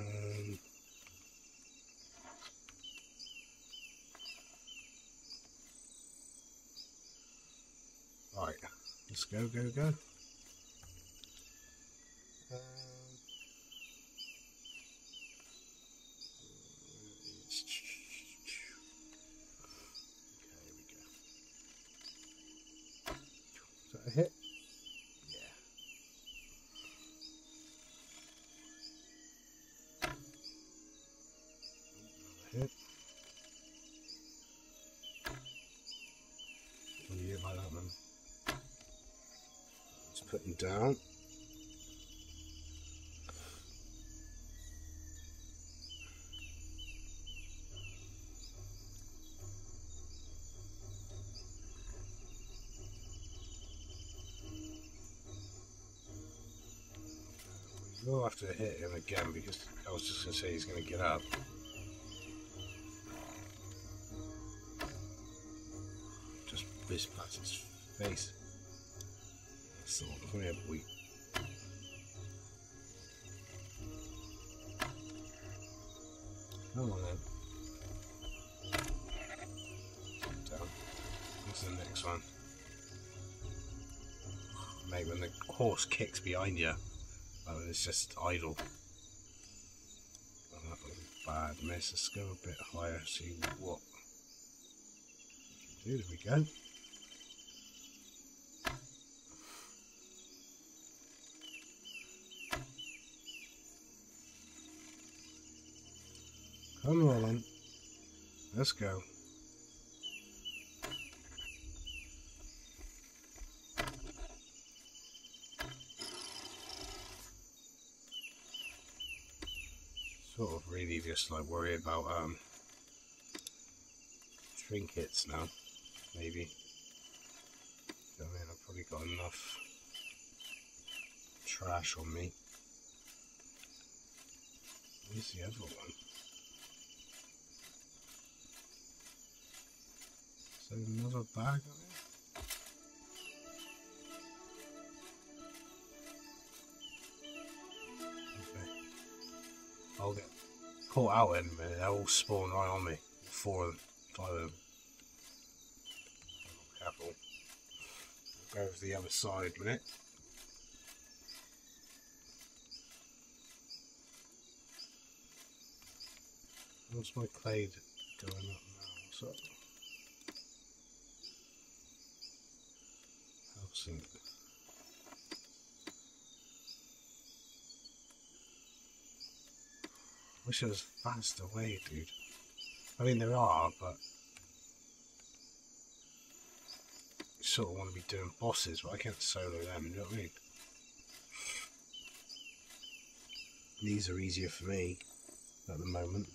Um right let's go go go down. We'll have to hit him again because I was just going to say he's going to get up. Behind you, Oh, it's just idle. Oh, that was a bad miss. Let's go a bit higher, see what we. There we go. Come on. Let's go. Sort of really just like worry about um trinkets now, maybe. I mean, I've probably got enough trash on me. Where's the other one? Is there another bag on it? Okay. I'll get caught out in minute. They'll all spawn right on me. Four of them, five of them. Careful. Go to the other side a minute. What's my clade going up now? What's up? Housing. Wish there was faster way, dude. I mean, there are, but you sort of want to be doing bosses, but I can't solo them. You know what I mean? These are easier for me at the moment.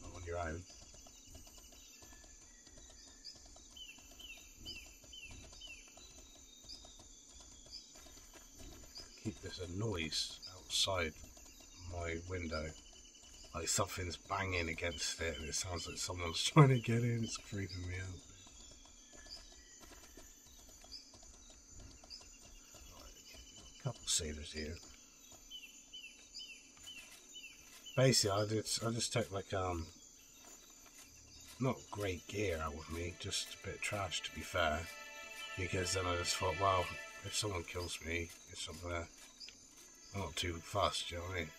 Not on your own. Keep there's a noise outside my window. Like something's banging against it and it sounds like someone's *laughs* trying to get in. It's creeping me out. Right, couple sailors here. Basically, I just I just took like um not great gear out with me, just a bit of trash to be fair. Because then I just thought, well, if someone kills me, it's not gonna I'm not too fast, you know what I mean?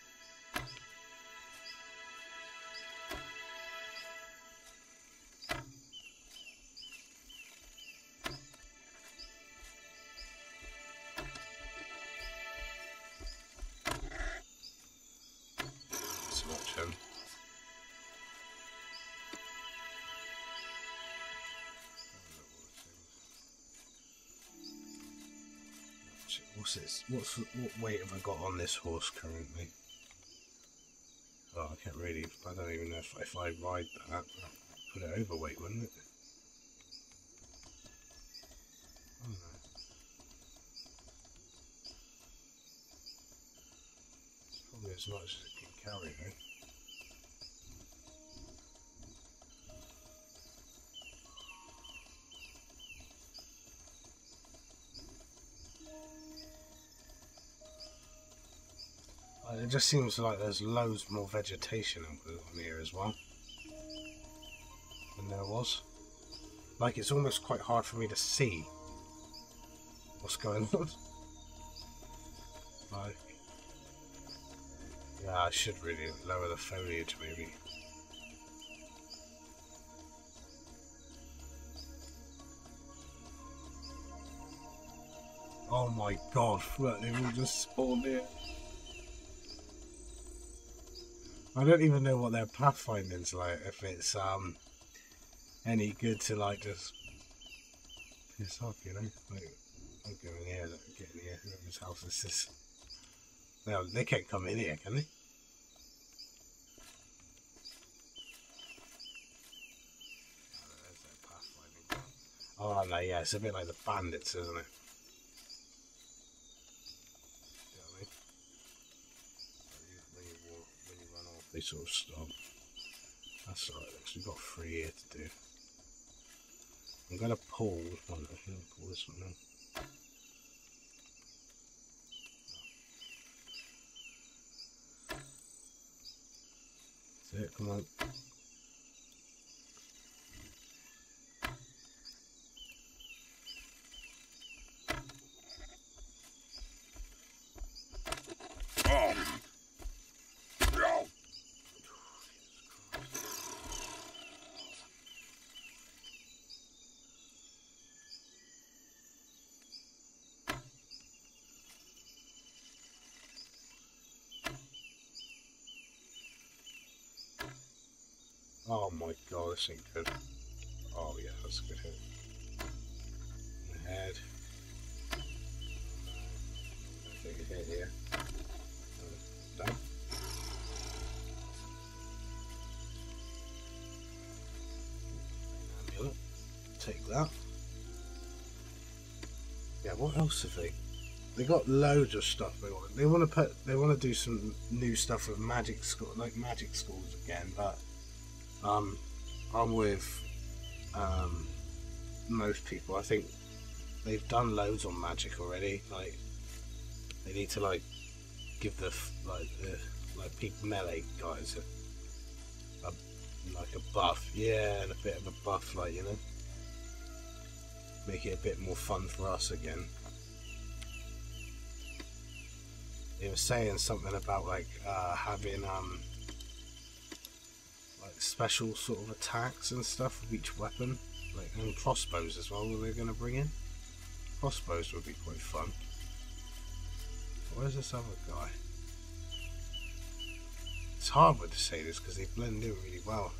What's this? What's what weight have I got on this horse currently? Can't really. I don't even know if, if I ride that, put it overweight, wouldn't it? I don't probably as it can carry, though. Just seems like there's loads more vegetation on here as well than there was. Like it's almost quite hard for me to see what's going on. *laughs* Like, yeah, I should really lower the foliage maybe. Oh my god, *laughs* look, they've all just spawned here. I don't even know what their pathfinding's like. If it's um any good to like just piss off, you know? Like, I'm going here, look, getting here. Whoever's house this is. No, they can't come in here, can they? Oh no, yeah, it's a bit like the bandits, isn't it? You know what I mean? When you, walk, when they sort of stop. That's alright, because we've got three here to do. I'm gonna pull this one. I'm gonna pull this one now. That's it, come on. my god, this ain't good. Oh yeah, that's a good hit. Head. Take a hit here. Take that. Yeah, what else have they? They got loads of stuff they want. They want to put. They want to do some new stuff with magic school, like magic schools again, but um, I'm with um, most people. I think they've done loads on magic already. Like they need to like give the like the like peak melee guys a, a like a buff, yeah, and a bit of a buff, like you know, make it a bit more fun for us again. They were saying something about like uh, having um special sort of attacks and stuff with each weapon, like and crossbows as well. They're going to bring in crossbows would be quite fun. Where's this other guy? It's hard to say this because they blend in really well.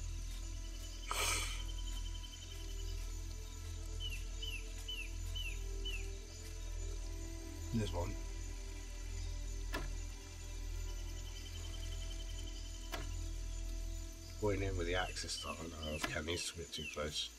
*sighs* There's one. Going in with the axis know Ken needs to get too close.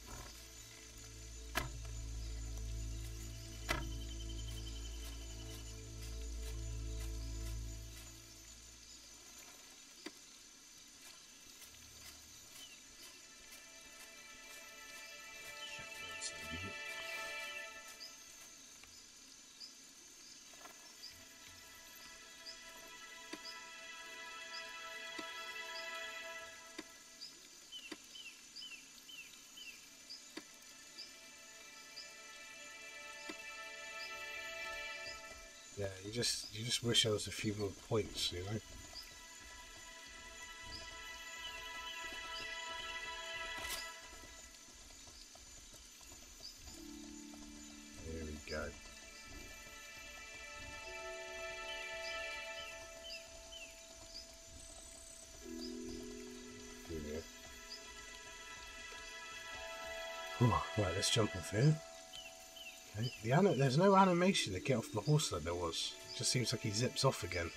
Yeah, you just you just wish there was a few more points, you know. There we go. Right, let's jump off here. The there's no animation to get off the horse like there was. It just seems like he zips off again.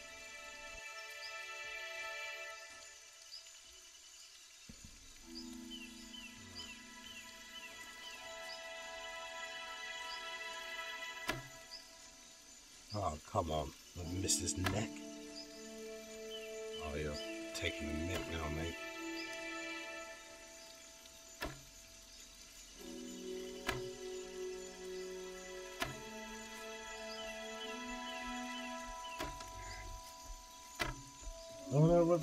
Oh, come on. I missed his neck. Oh, you're taking a nip now, mate.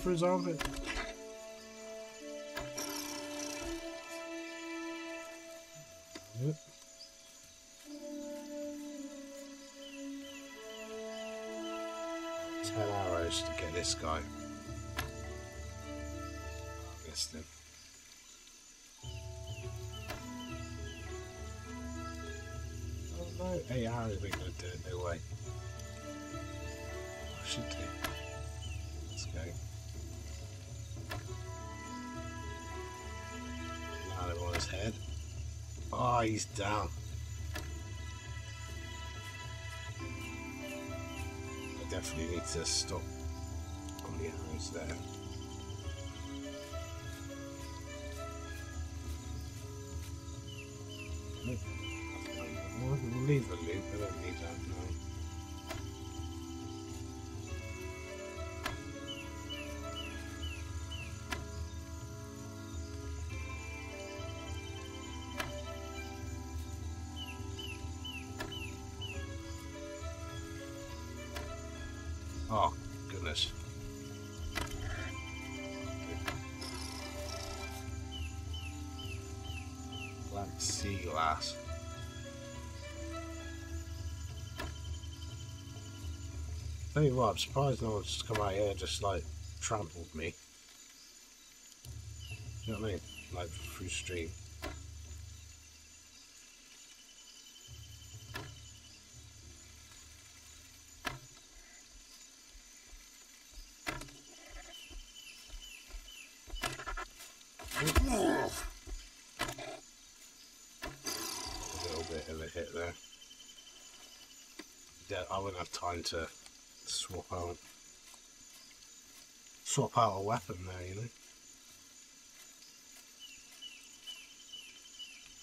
His armpit. Yep. Ten arrows to get this guy. I missed him. Oh no, eight arrows ain't gonna do it, no way. I should do. He's down. I definitely need to stop on the arrows there. Sea glass. Tell you what, I'm surprised no one's come out here and just like trampled me. You know what I mean? Like through stream. A little bit of a hit there. Yeah, I time to swap out swap out a weapon there, you know.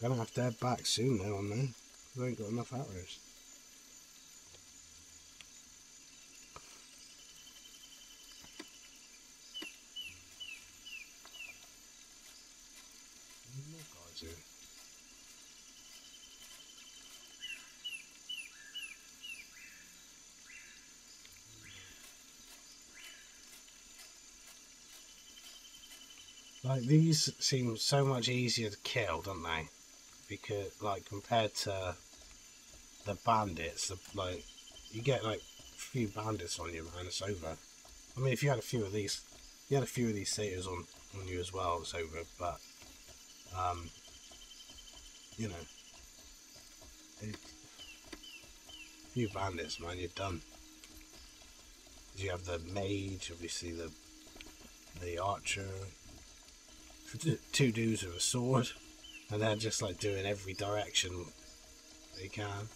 Gonna have to head back soon though on there. We ain't got enough arrows. More guys here. Like these seem so much easier to kill, don't they? Because like compared to the bandits, the, like you get like a few bandits on you, man, it's over. I mean, if you had a few of these, you had a few of these satyrs on on you as well, it's over. But um, you know, it, a few bandits, man, you're done. You have the mage, obviously the the archer, two dudes with a sword, and they're just like doing every direction they can.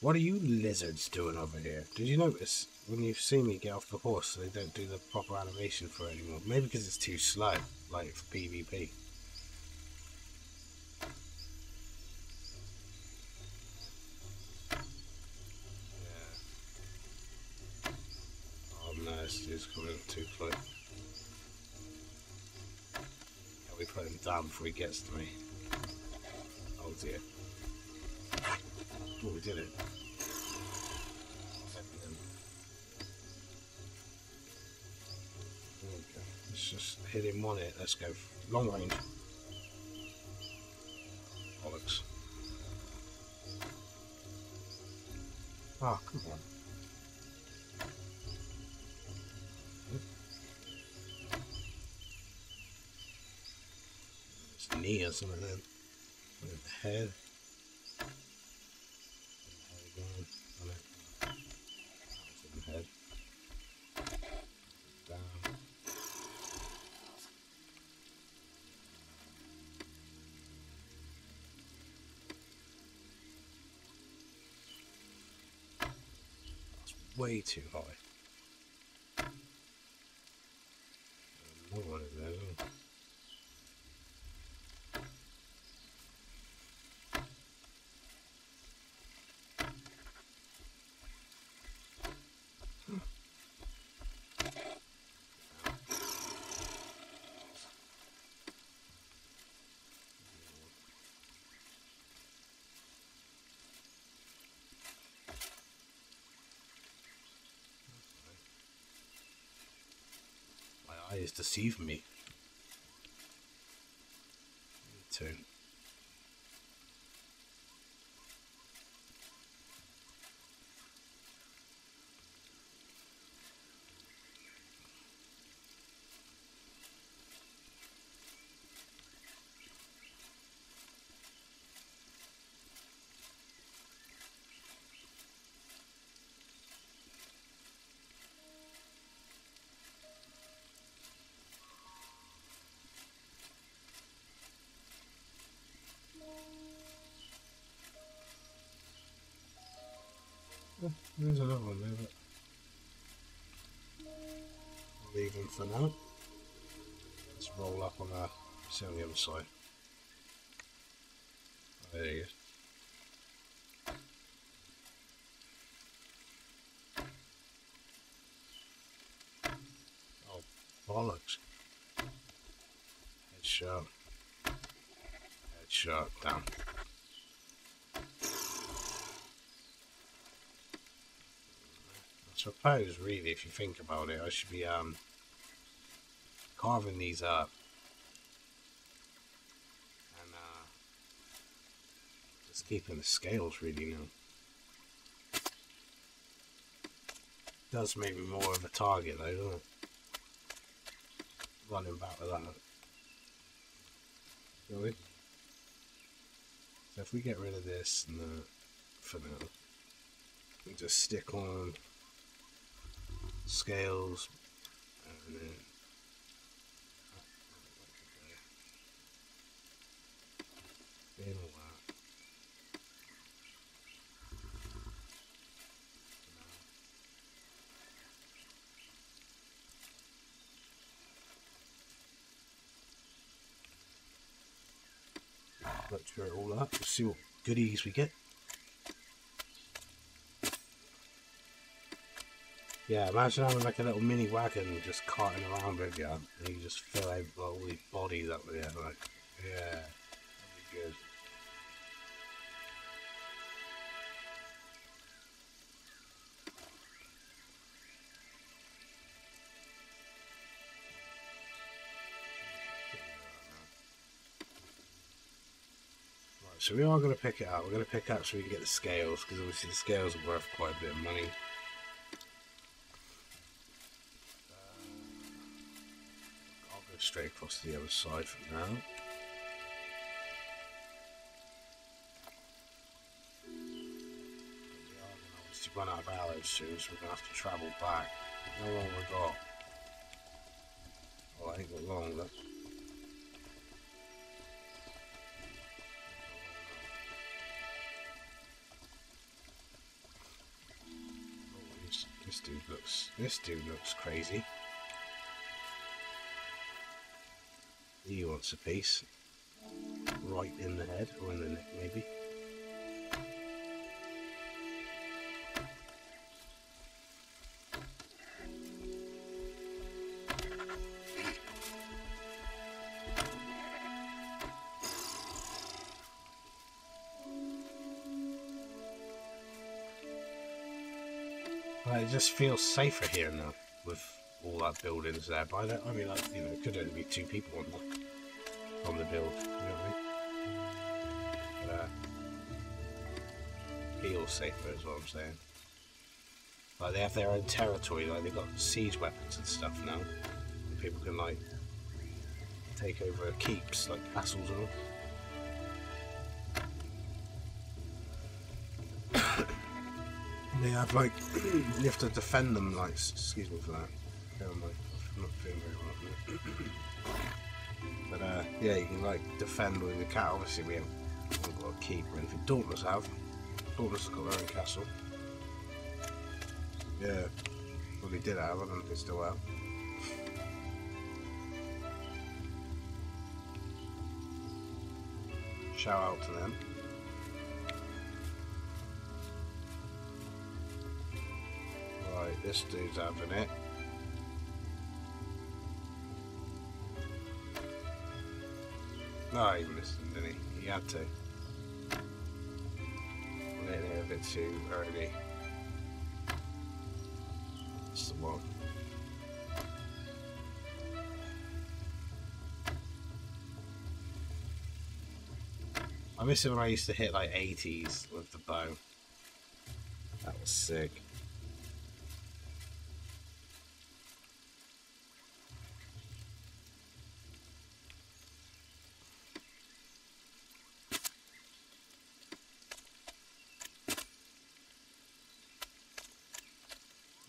What are you lizards doing over here? Did you notice when you see me get off the horse, they don't do the proper animation for it anymore? Maybe because it's too slow, like for PvP. He gets to me? Oh dear. Oh, we did it. Let's just hit him on it. Let's go long range. Bollocks. Oh, knee or something the head. That's way too high. Another one of those. Eyes deceive me. Me too. There's another one there, but I'll leave them for now. Let's roll up on the, see on the other side. Oh, there he is. Oh, bollocks. Headshot. Headshot, down. I suppose, really, if you think about it, I should be um, carving these up. And uh, just keeping the scales, really, now. Does make me more of a target, though, doesn't it? Running back with that. Really? So if we get rid of this and that for now, we just stick on scales and then butcher it all up. Let's see what goodies we get. Yeah, imagine having like a little mini wagon just carting around with you, and you just fill out all these bodies up with it. Like, yeah, that'd be good. Right, so we are going to pick it up. We're going to pick up so we can get the scales, because obviously the scales are worth quite a bit of money. Straight across to the other side for now. We are gonna obviously run out of arrows soon, so we're going to have to travel back. How long we got? Oh, I ain't got long. Oh, this, this dude looks. This dude looks crazy. He wants a piece. Right in the head or in the neck, maybe. It just feel safer here now with that buildings there. But I, don't, I mean, like, you know, it could only be two people on the on the build. You know what I mean? But, uh, feels safer is what I'm saying. Like they have their own territory. Like they've got siege weapons and stuff now. And people can like take over keeps, like castles and all. *coughs* They have like *coughs* you have to defend them. Like excuse me for that. *clears throat* But uh, yeah, you can like defend with the cat. Obviously, we haven't, got a keep or anything. Dauntless have. Dauntless have got their own castle. Yeah. Well, they did have. I don't know if they still have. Shout out to them. Right, this dude's having it. No, he listened, didn't he? He had to. In here a bit too early. That's the one. I miss it when I used to hit like 80s with the bow. That was sick.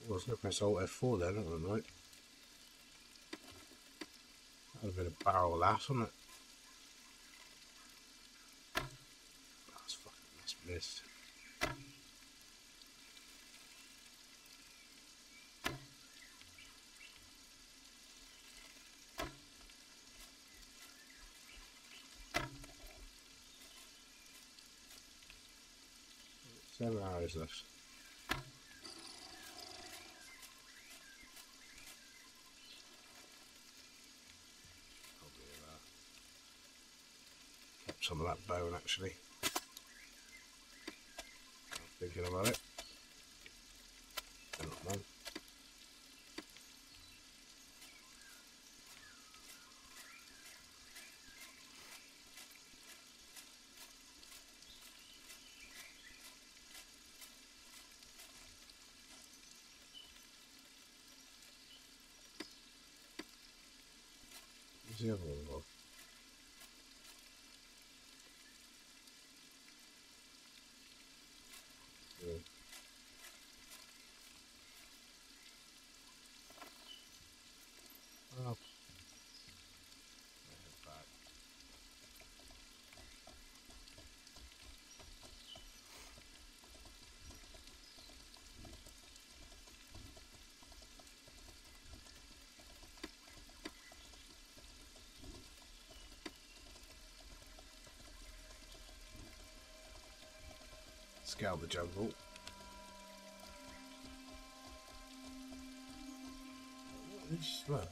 Well, I was going to press Alt F4 then, that wasn't right. That would have been a barrel lass, wouldn't it? That's fucking missed. Seven hours left. Probably uh, kept some of that bone actually. I'm thinking about it. One gone? Yeah. Oh. Head back. Scale the jungle. Look.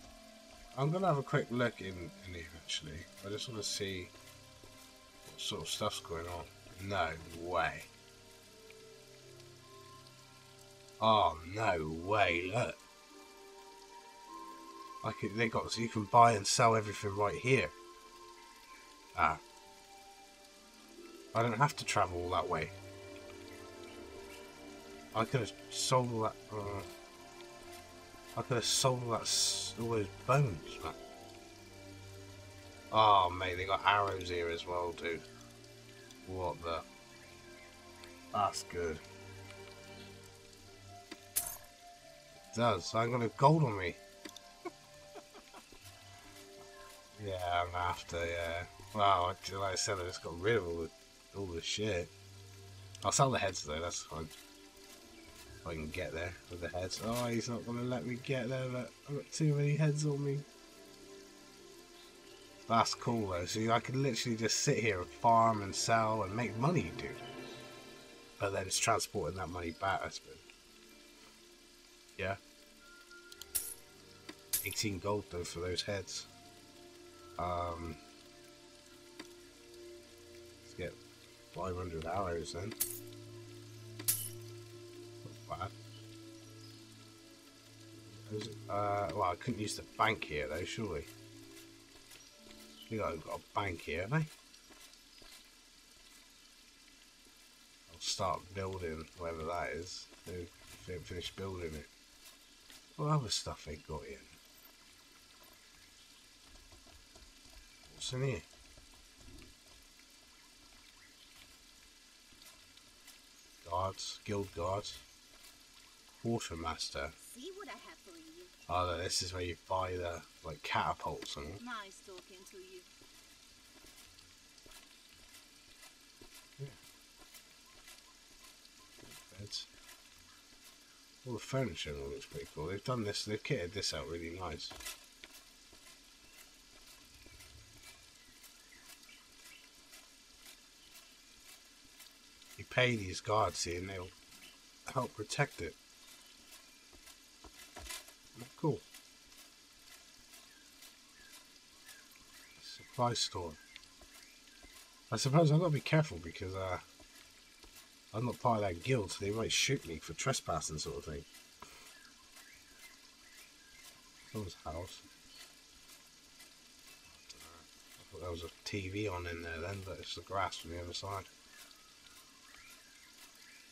I'm gonna have a quick look in, in here actually. I just want to see what sort of stuff's going on. No way. Oh no way! Look, like they got so you can buy and sell everything right here. Ah, I don't have to travel all that way. I could have sold that. Uh, I could have sold all that all those bones, man. Oh mate, they got arrows here as well, dude. What the? That's good. It does. I got a gold on me. *laughs* yeah, I'm gonna to. Yeah. Wow, like I said, I just got rid of all the all the shit. I'll sell the heads though. That's fine. If I can get there with the heads. Oh, he's not gonna let me get there. But I've got too many heads on me. That's cool though. See, I could literally just sit here and farm and sell and make money, dude. But then it's transporting that money back, I suppose. Yeah. 18 gold though for those heads. Um, let's get 500 arrows then. Uh, well, I couldn't use the bank here though, surely. You got, got a bank here, have I? I'll start building whatever that is. Fin- finish building it. What other stuff they got in? What's in here? Guards, guild guards, quartermaster. See what I have for you. Oh, this is where you buy the like catapults and. Nice talking to you. beds. All the furniture looks pretty cool. They've done this, they've kitted this out really nice. You pay these guards here, and they'll help protect it. Cool. Supply store. I suppose I've got to be careful because uh, I'm not part of that guild, so they might shoot me for trespassing, sort of thing. Someone's house. I thought there was a TV on in there then, but it's the grass from the other side.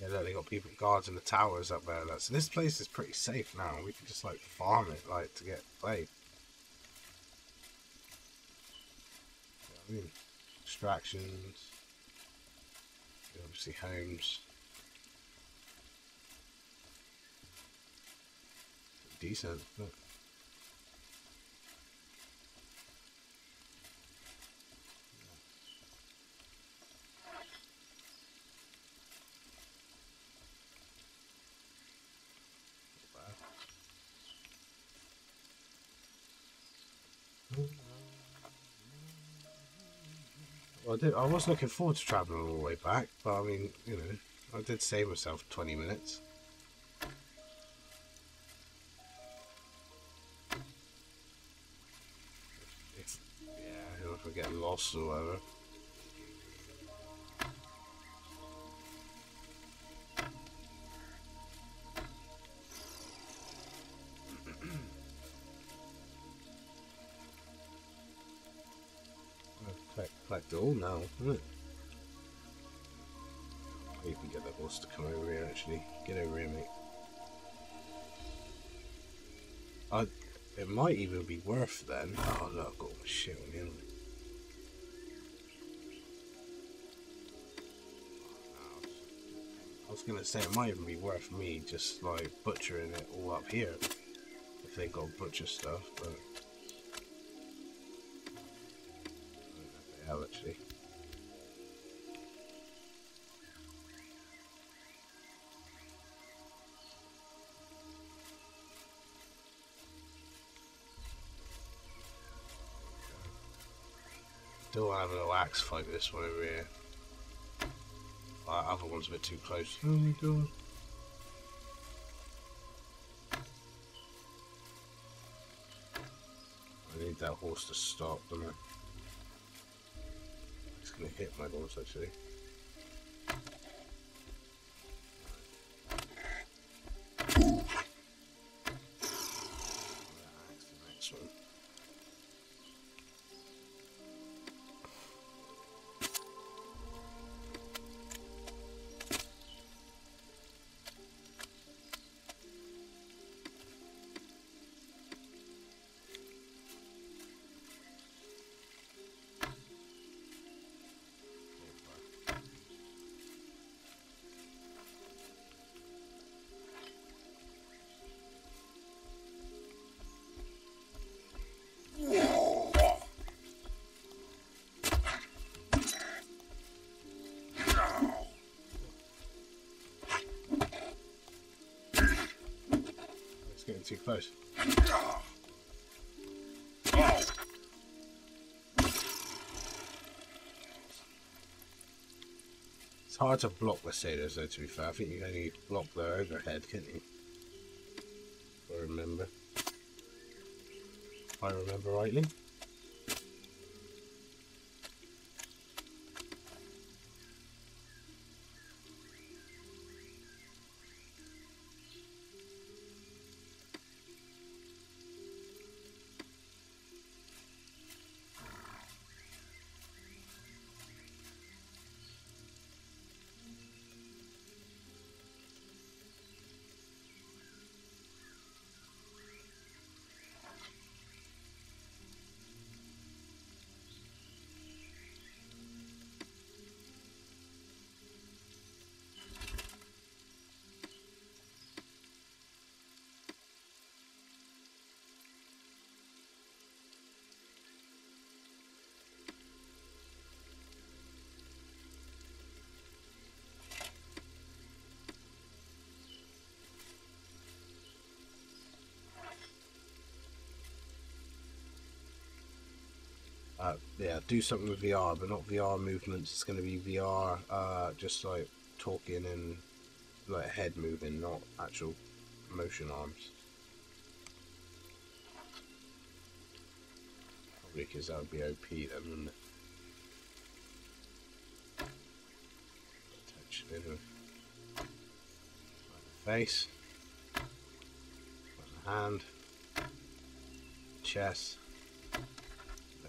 Yeah, look, they got people, guards in the towers up there. So this place is pretty safe now. We can just like farm it, like to get played. Know extractions. Obviously, homes. Decent. Look. Well, I, did, I was looking forward to travelling all the way back, but I mean, you know, I did save myself 20 minutes. If, yeah, if I get lost or whatever. All now, isn't it? You can get that horse to come over here actually. Get over here, mate. I, it might even be worth then. Oh look, I've got all my shit on end. I was gonna say it might even be worth me just like butchering it all up here. If they got butcher stuff, but actually. Still have a little axe fight this one over here. That other one's a bit too close. Oh my god. I need that horse to stop, don't I? Gonna hit my horse actually. It's getting too close. It's hard to block the satyrs though, to be fair. I think you can only block their overhead, can't you? I remember. If I remember rightly. Uh, yeah, do something with VR, but not VR movements. It's going to be VR, uh, just like talking and like head moving, not actual motion arms. Probably because that would be OP then, wouldn't it? Attention in with face, hand, chest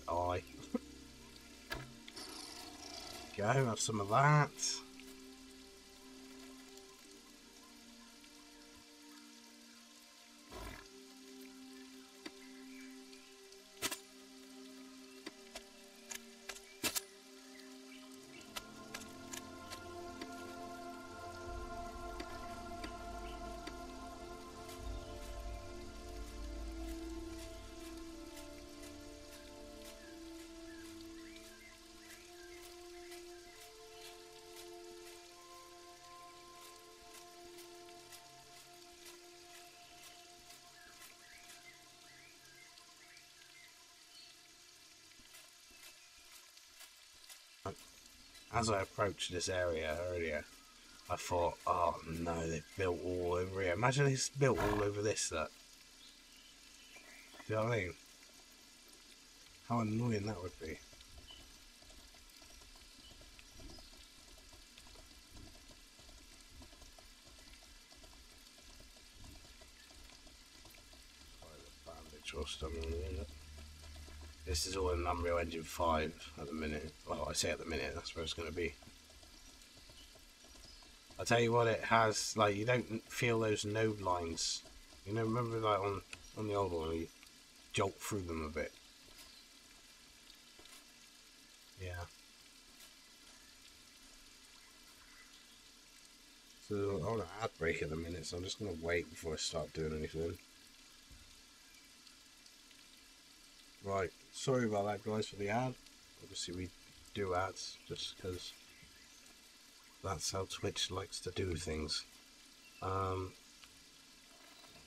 eye. Go, have some of that. As I approached this area earlier, I thought, oh no, they've built all over here. Imagine it's built all over this, that. Do you know what I mean? How annoying that would be. Or something. This is all in Unreal Engine 5 at the minute. Well, I say at the minute, that's where it's going to be. I'll tell you what, it has, like, you don't feel those node lines. You know, remember, like, on, on the old one, you jolt through them a bit. Yeah. So, I'm on an ad break at the minute, so I'm just going to wait before I start doing anything. Right, sorry about that guys for the ad. Obviously we do ads just because that's how Twitch likes to do things. Um,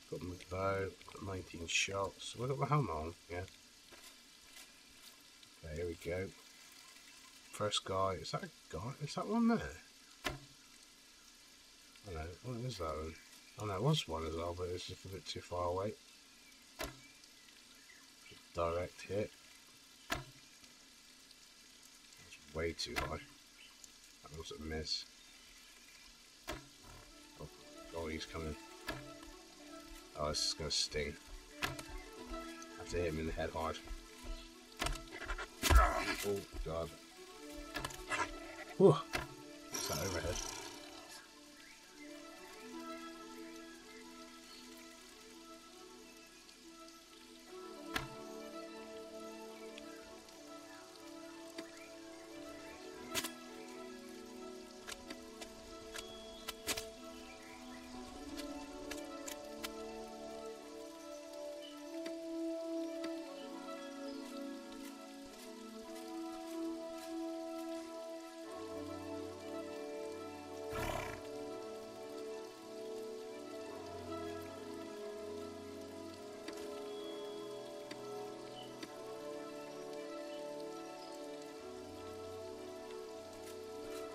got my bow, got 19 shots. Have I got my helmet on? Yeah. Okay, here we go. First guy, is that a guy? Is that one there? I don't know, what is that one? I know, it was one as well, but it's just a bit too far away. Direct hit. That's way too high. That was a miss. Oh, oh he's coming. Oh, this is gonna sting. I have to hit him in the head hard. Oh god. Whew. Is that overhead?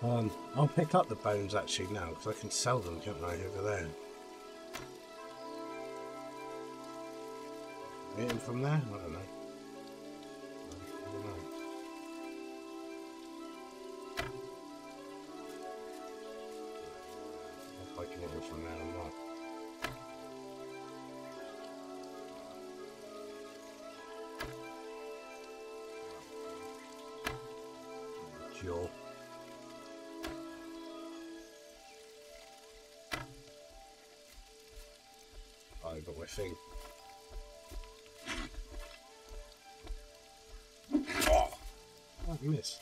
Um, I'll pick up the bones actually now because I can sell them, can't I, over there? Them from there? I don't know. But my thing. Oh, I miss.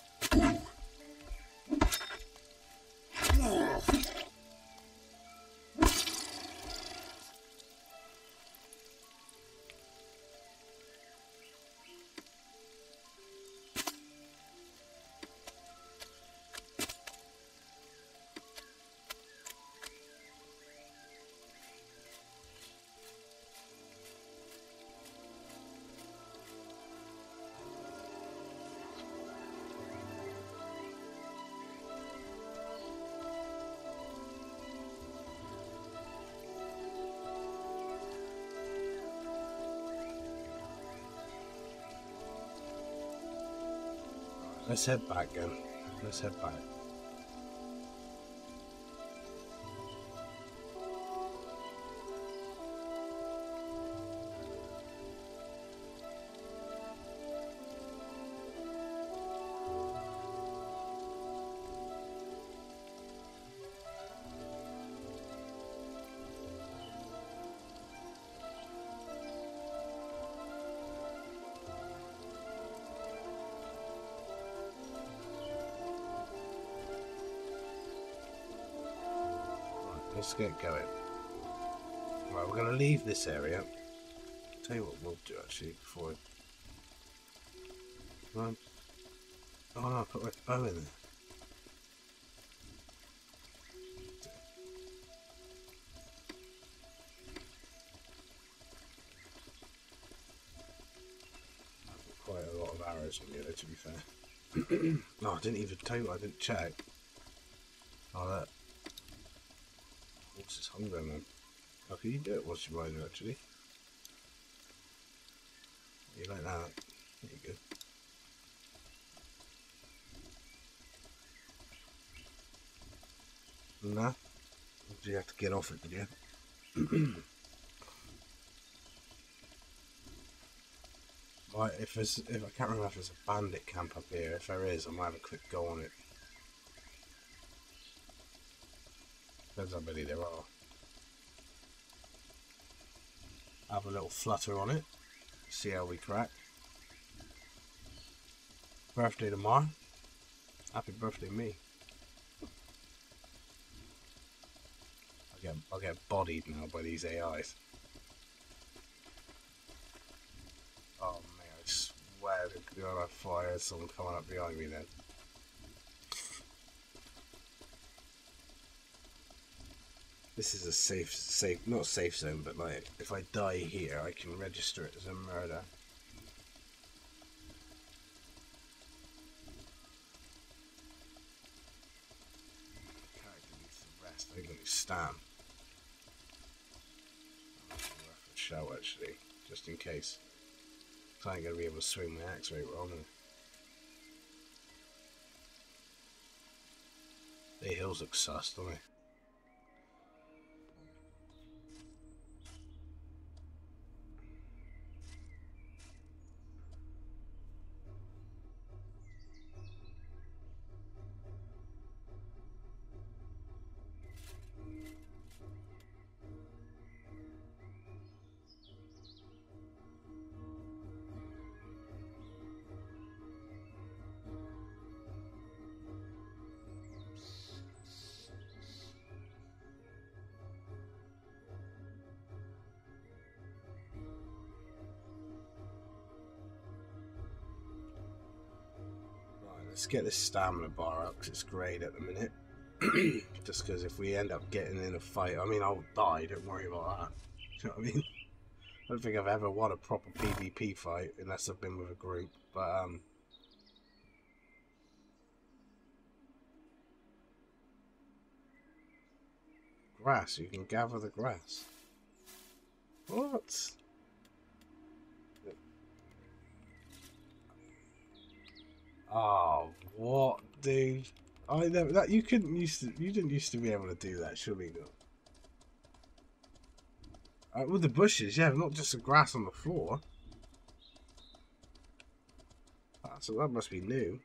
Let's head back then. Let's head back. Let's get going. Right, we're going to leave this area. tell you what we'll do actually before. I... Um, oh no, I put my bow in there. Quite a lot of arrows on you, though, to be fair. *clears throat* no, I didn't even tell you. I didn't check. Oh, that horse is hungry, man. How can you do it whilst you're actually? You like that? There you go. Nah. You have to get off it, did you? *clears throat* Right, if there's, if I can't remember if there's a bandit camp up here. If there is, I might have a quick go on it. Depends how many there are. Have a little flutter on it. See how we crack. Birthday tomorrow. Happy birthday me. I get I get bodied now by these AIs. Oh man, I swear to God I fired someone coming up behind me then. This is a safe, safe, not safe zone, but like, if I die here, I can register it as a murder. Character needs to rest. Let's take a stam. Worth a shell actually, just in case. I ain't gonna be able to swing my axe very well. The hills look sus, don't they? Get this stamina bar up because it's great at the minute. *clears throat* Just because if we end up getting in a fight, I mean, I'll die, don't worry about that. *laughs* You know what I mean? I don't think I've ever won a proper PvP fight unless I've been with a group, but, um. Grass, you can gather the grass. What? Oh, what, dude? I never that you couldn't used to you didn't used to be able to do that, surely not. Uh, with the bushes, yeah, not just the grass on the floor. Ah, so that must be new.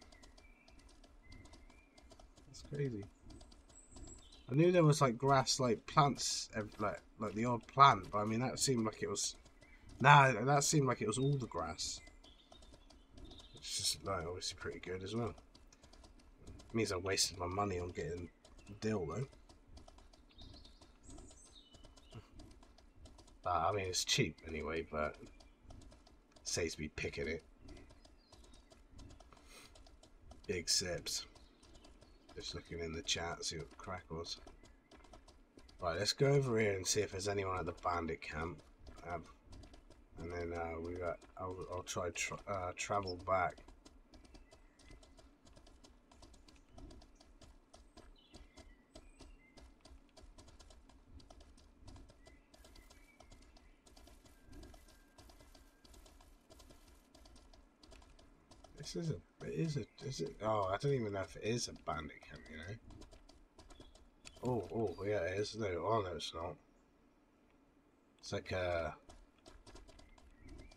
That's crazy. I knew there was like grass, like plants, like like the odd plant, but I mean that seemed like it was. Nah, that seemed like it was all the grass. It's just like obviously pretty good as well. It means I wasted my money on getting dill though. But, I mean it's cheap anyway, but saves me picking it. Big sips. Just looking in the chat, see what crack was. Right, let's go over here and see if there's anyone at the bandit camp. Um, and then uh, we got. I'll, I'll try tra uh, travel back. This is a. It is a. Is it? Oh, I don't even know if it is a bandit camp. You know. Oh, oh, yeah, it is. No, oh no, it's not. It's like a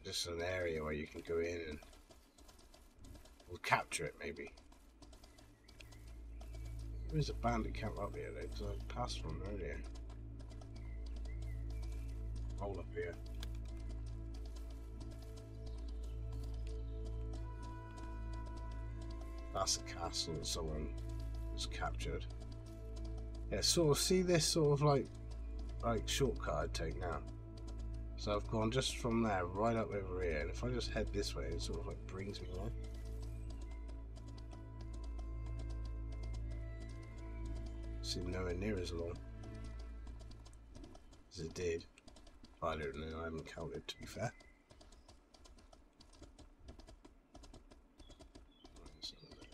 just an area where you can go in and we'll capture it maybe. There is a bandit camp up here though, because I passed one earlier. All up here. That's a castle that someone was captured. Yeah, sort of see this sort of like like shortcut I'd take now. So I've gone just from there right up over here, and if I just head this way, it sort of like brings me there. Seem nowhere near as long as it did. I don't know, I haven't counted to be fair. Right, so there we go.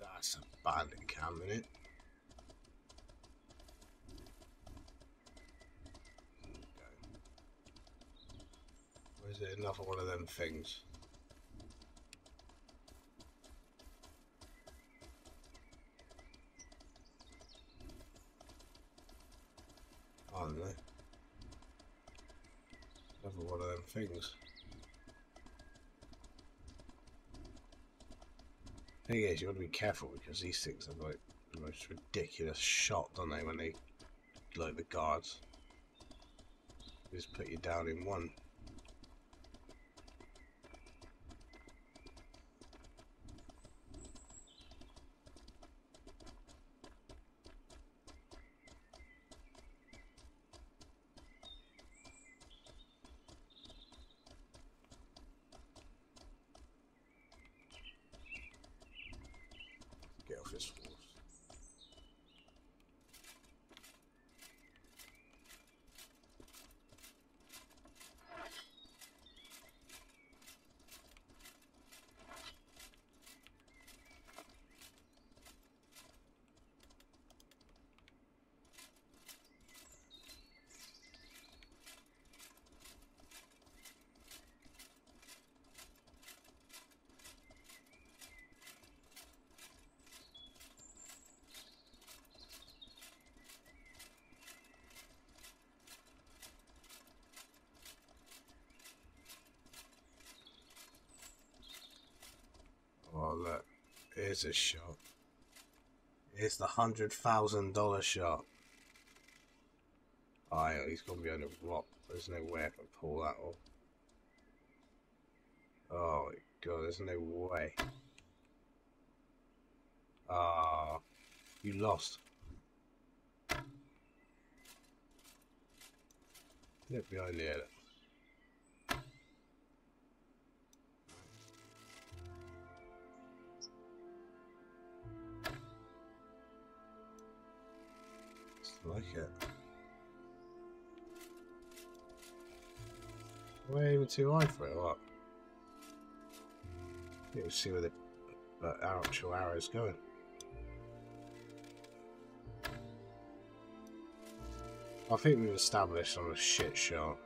That's a bandit cam in it. Or is it another one of them things? I don't know. Another one of them things. Thing is, you want to be careful because these things have like the most ridiculous shot, don't they? When they like the guards, just put you down in one. Get off this horse. Oh look, here's a shot. It's the hundred thousand dollar shot. Oh, yeah, he's gonna be on a rock. There's no way I can pull that off. Oh my god, there's no way. Ah, you lost. Get behind the edit. Like it. Way even too high for it, or what? You can see where the uh, actual is going. I think we've established on a shit shot.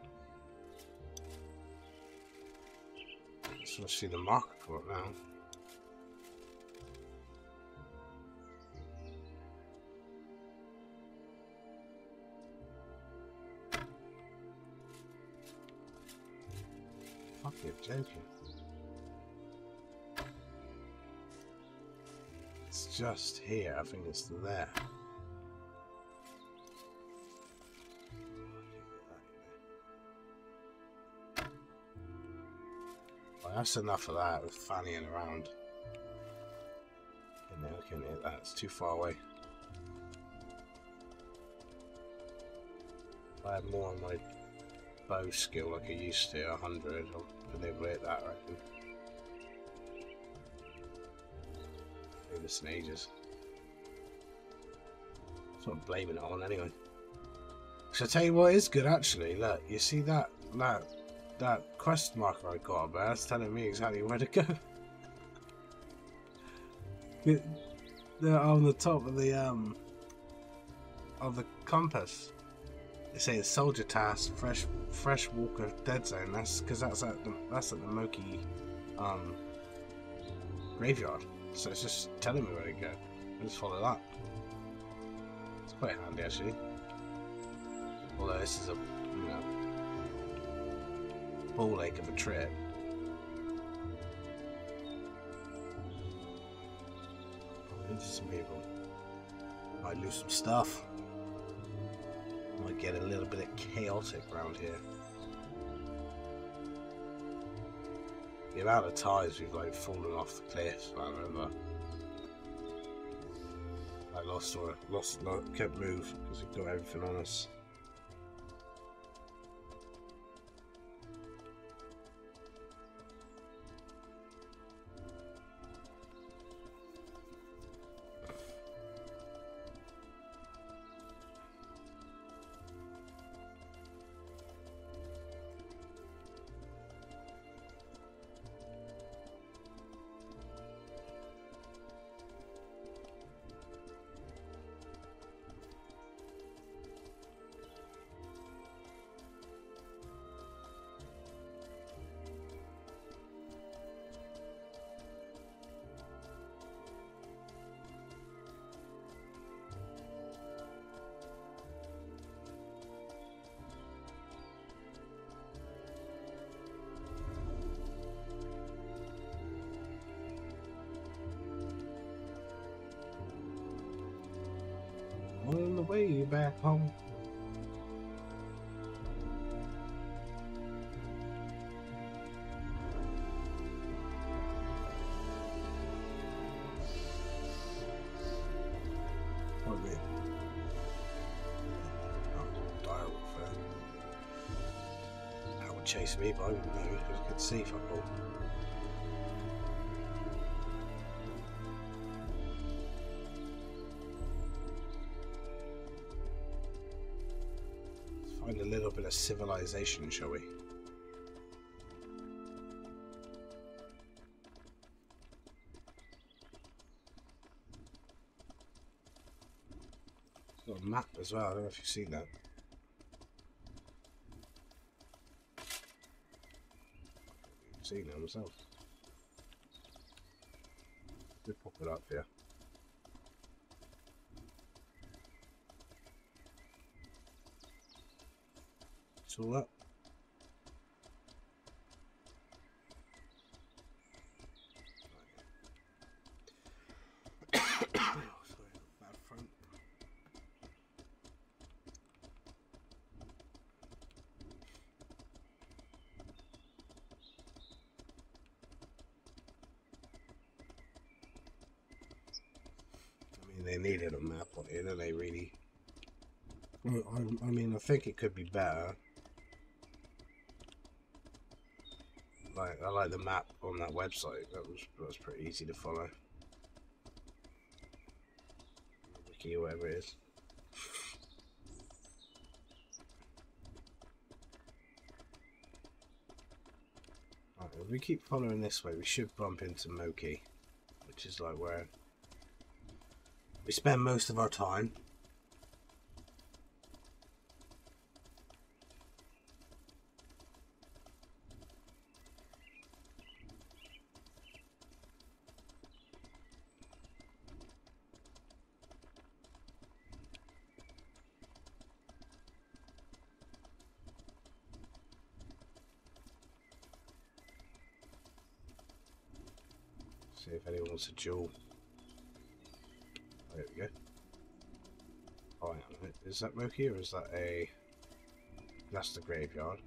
Just want to see the marker for it now. Fuck you. It's just here. I think it's there. Well, that's enough of that with fannying around. And now I can hit that. It's too far away. I had more on my bow skill like I used to, 100, I'll hit that, I reckon. Maybe this in ages. That's I'm blaming it on anyway. So I tell you what is good actually, look, you see that that that quest marker I got up there, that's telling me exactly where to go. *laughs* It- They're on the top of the um of the compass. They say it's soldier task, fresh fresh walker dead zone. That's because that's at the that's at the Moki um graveyard. So it's just telling me where to go. Just follow that. It's quite handy actually. Although this is a you know ball of a trip. Into some people. Might lose some stuff. Get a little bit of chaotic around here. The amount of times we've like fallen off the cliff, I remember. I lost or lost, lo- kept move because we got everything on us. Me, but I wouldn't know because I could see fuck all. Let's find a little bit of civilization, shall we? Got a map as well. I don't know if you've seen that. Seen that myself. Did pop it up here. All up. oh, sorry, bad front. I mean, they needed a map on it, and they really. I, I mean, I think it could be better. Like, I like the map on that website. That was that was pretty easy to follow. Wiki or whatever it is. If we keep following this way, we should bump into Moki, which is like where we spend most of our time. See if anyone wants a jewel. Is that or is that a... That's the graveyard.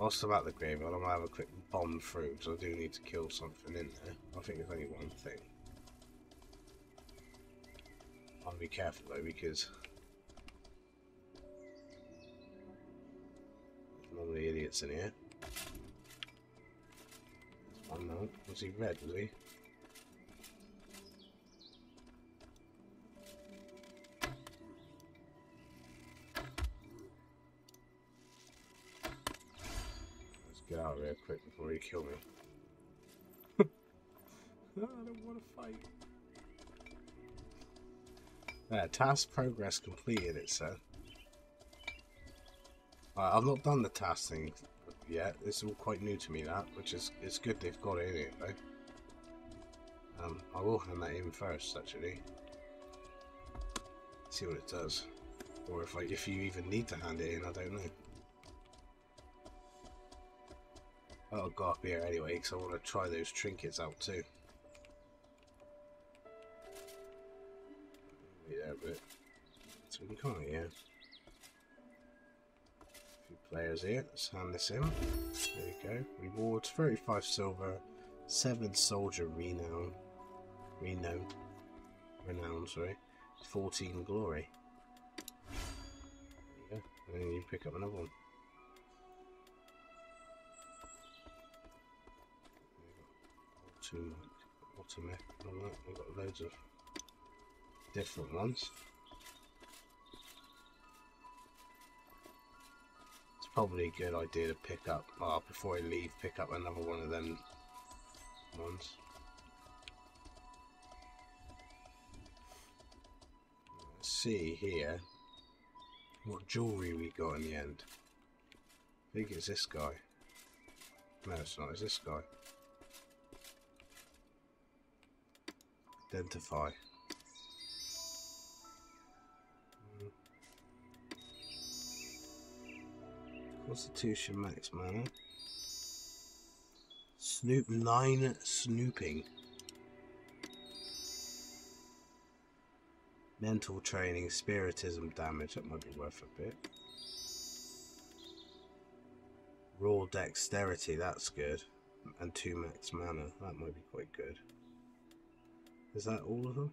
Whilst at the graveyard, I'm going to have a quick bomb through because I do need to kill something in there. I think there's only one thing. I'll be careful though because... There's normally idiots in here. One now. Was he red, was he? Kill me. *laughs* I don't want to fight. Task progress completed, it said. Uh, I've not done the task thing yet. It's all quite new to me, that, which is it's good they've got it in it, though. Um, I will hand that in first, actually. See what it does. Or if I, if you even need to hand it in, I don't know. Oh, I'll go up here anyway, because I want to try those trinkets out too. A bit. So we can come out here. A few players here. Let's hand this in. There we go. Rewards 35 silver, 7 soldier renown. Renown. Renown, sorry. 14 glory. There you go. And then you pick up another one. Automech, and all that. We've got loads of different ones. It's probably a good idea to pick up, uh, before I leave, pick up another one of them ones. Let's see here what jewellery we got in the end. I think it's this guy. No, it's not. It's this guy. Identify. Constitution max mana. Snoop 9 snooping. Mental training, spiritism damage, that might be worth a bit. Raw dexterity, that's good. And 2 max mana, that might be quite good. Is that all of them?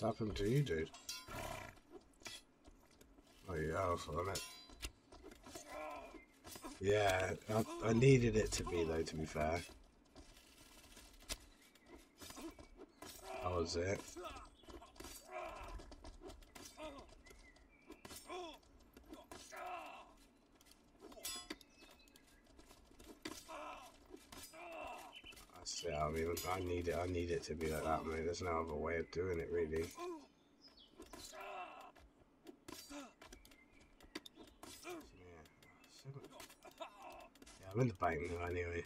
What's happened to you, dude? Oh, you have on it. Yeah, I, I needed it to be though, to be fair. That was it. That's it, I mean, I it, I need it to be like that, mate. There's no other way of doing it, really. Yeah, I'm in the bank now, anyway.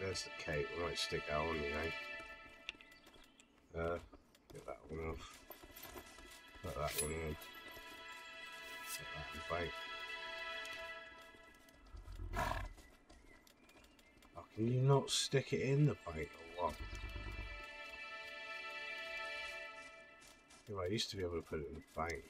There's, the cape. we might stick that on, you know. Uh, get that one off. Put that one on. You not stick it in the bank or what? I used to be able to put it in the bank.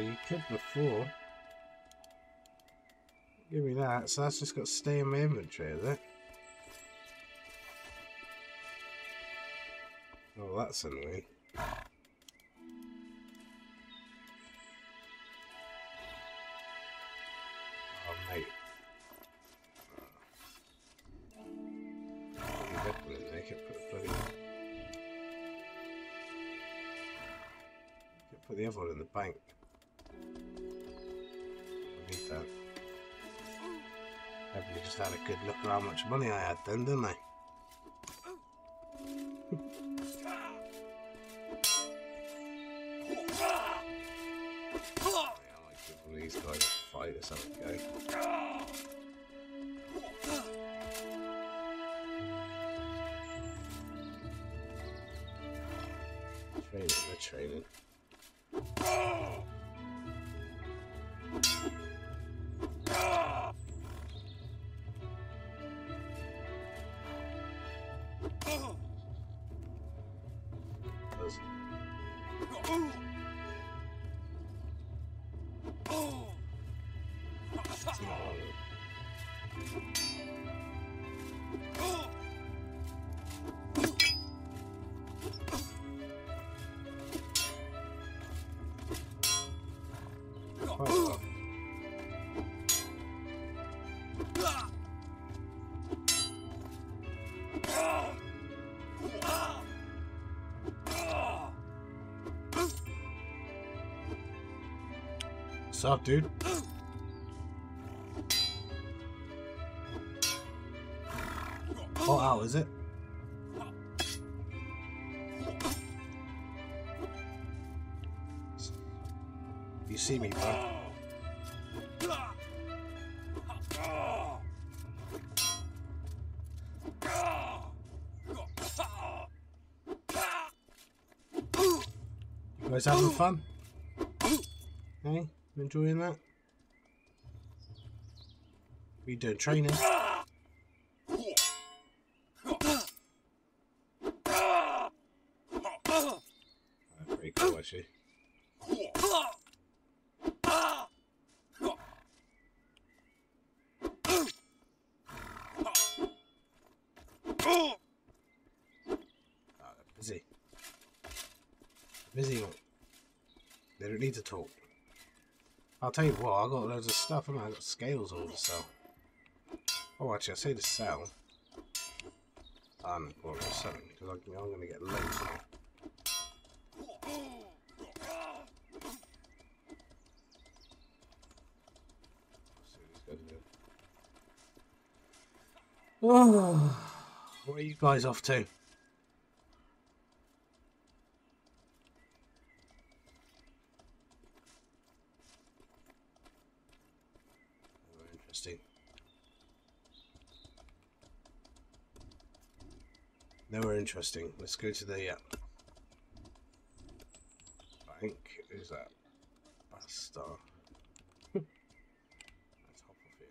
You could before. Give me that. So that's just got to stay in my inventory, is it? Oh, that's annoying. Money I had What's up, dude? Oh, out, is it? You see me, bro? You guys having fun? Enjoying that? You doing, training? Uh, pretty cool, actually. Busy one. They don't need to talk. I'll tell you what, I got loads of stuff, and I got scales all to sell. Oh, actually, I say to sell. Ah, no, well, I'm selling because I'm, I'm going to get late. Oh, *sighs* where are you guys off to? Very interesting. Nowhere interesting. Let's go to the uh, bank. Who's that? Basta. Let's hop off here.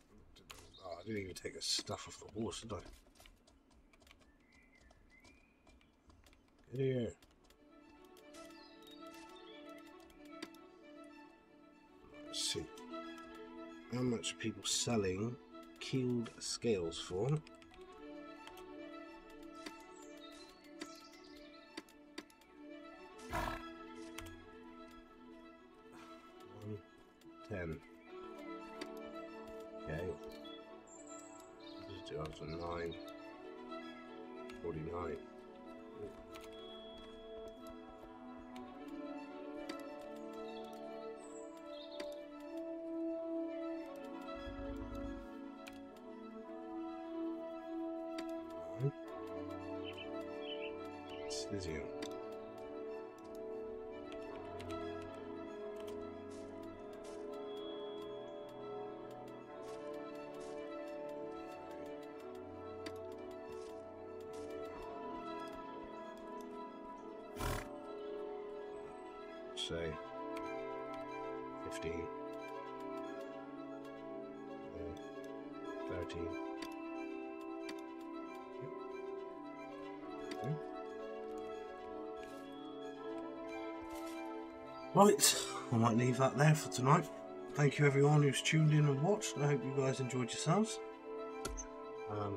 Okay. Oh, I didn't even take the stuff off the horse, did I? Get here. Let's see. How much are people selling keeled scales for? Right, I might leave that there for tonight. Thank you everyone who's tuned in and watched. I hope you guys enjoyed yourselves. Um,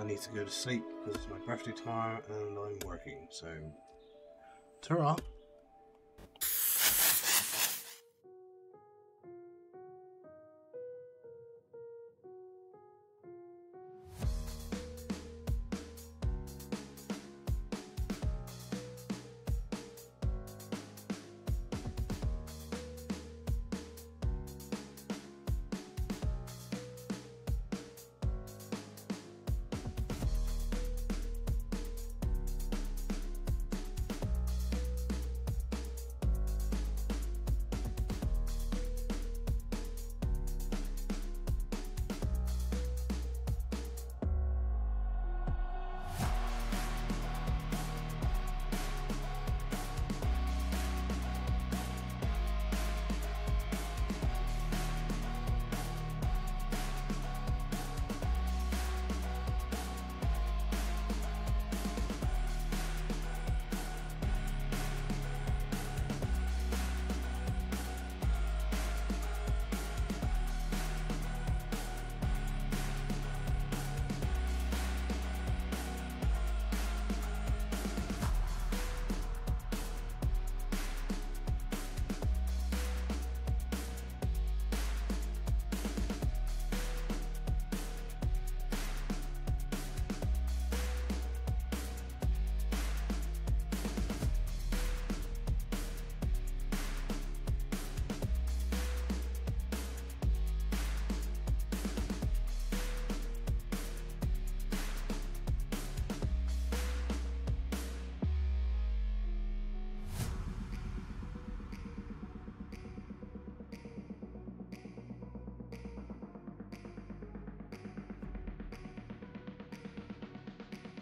I need to go to sleep because it's my birthday tomorrow and I'm working. So, ta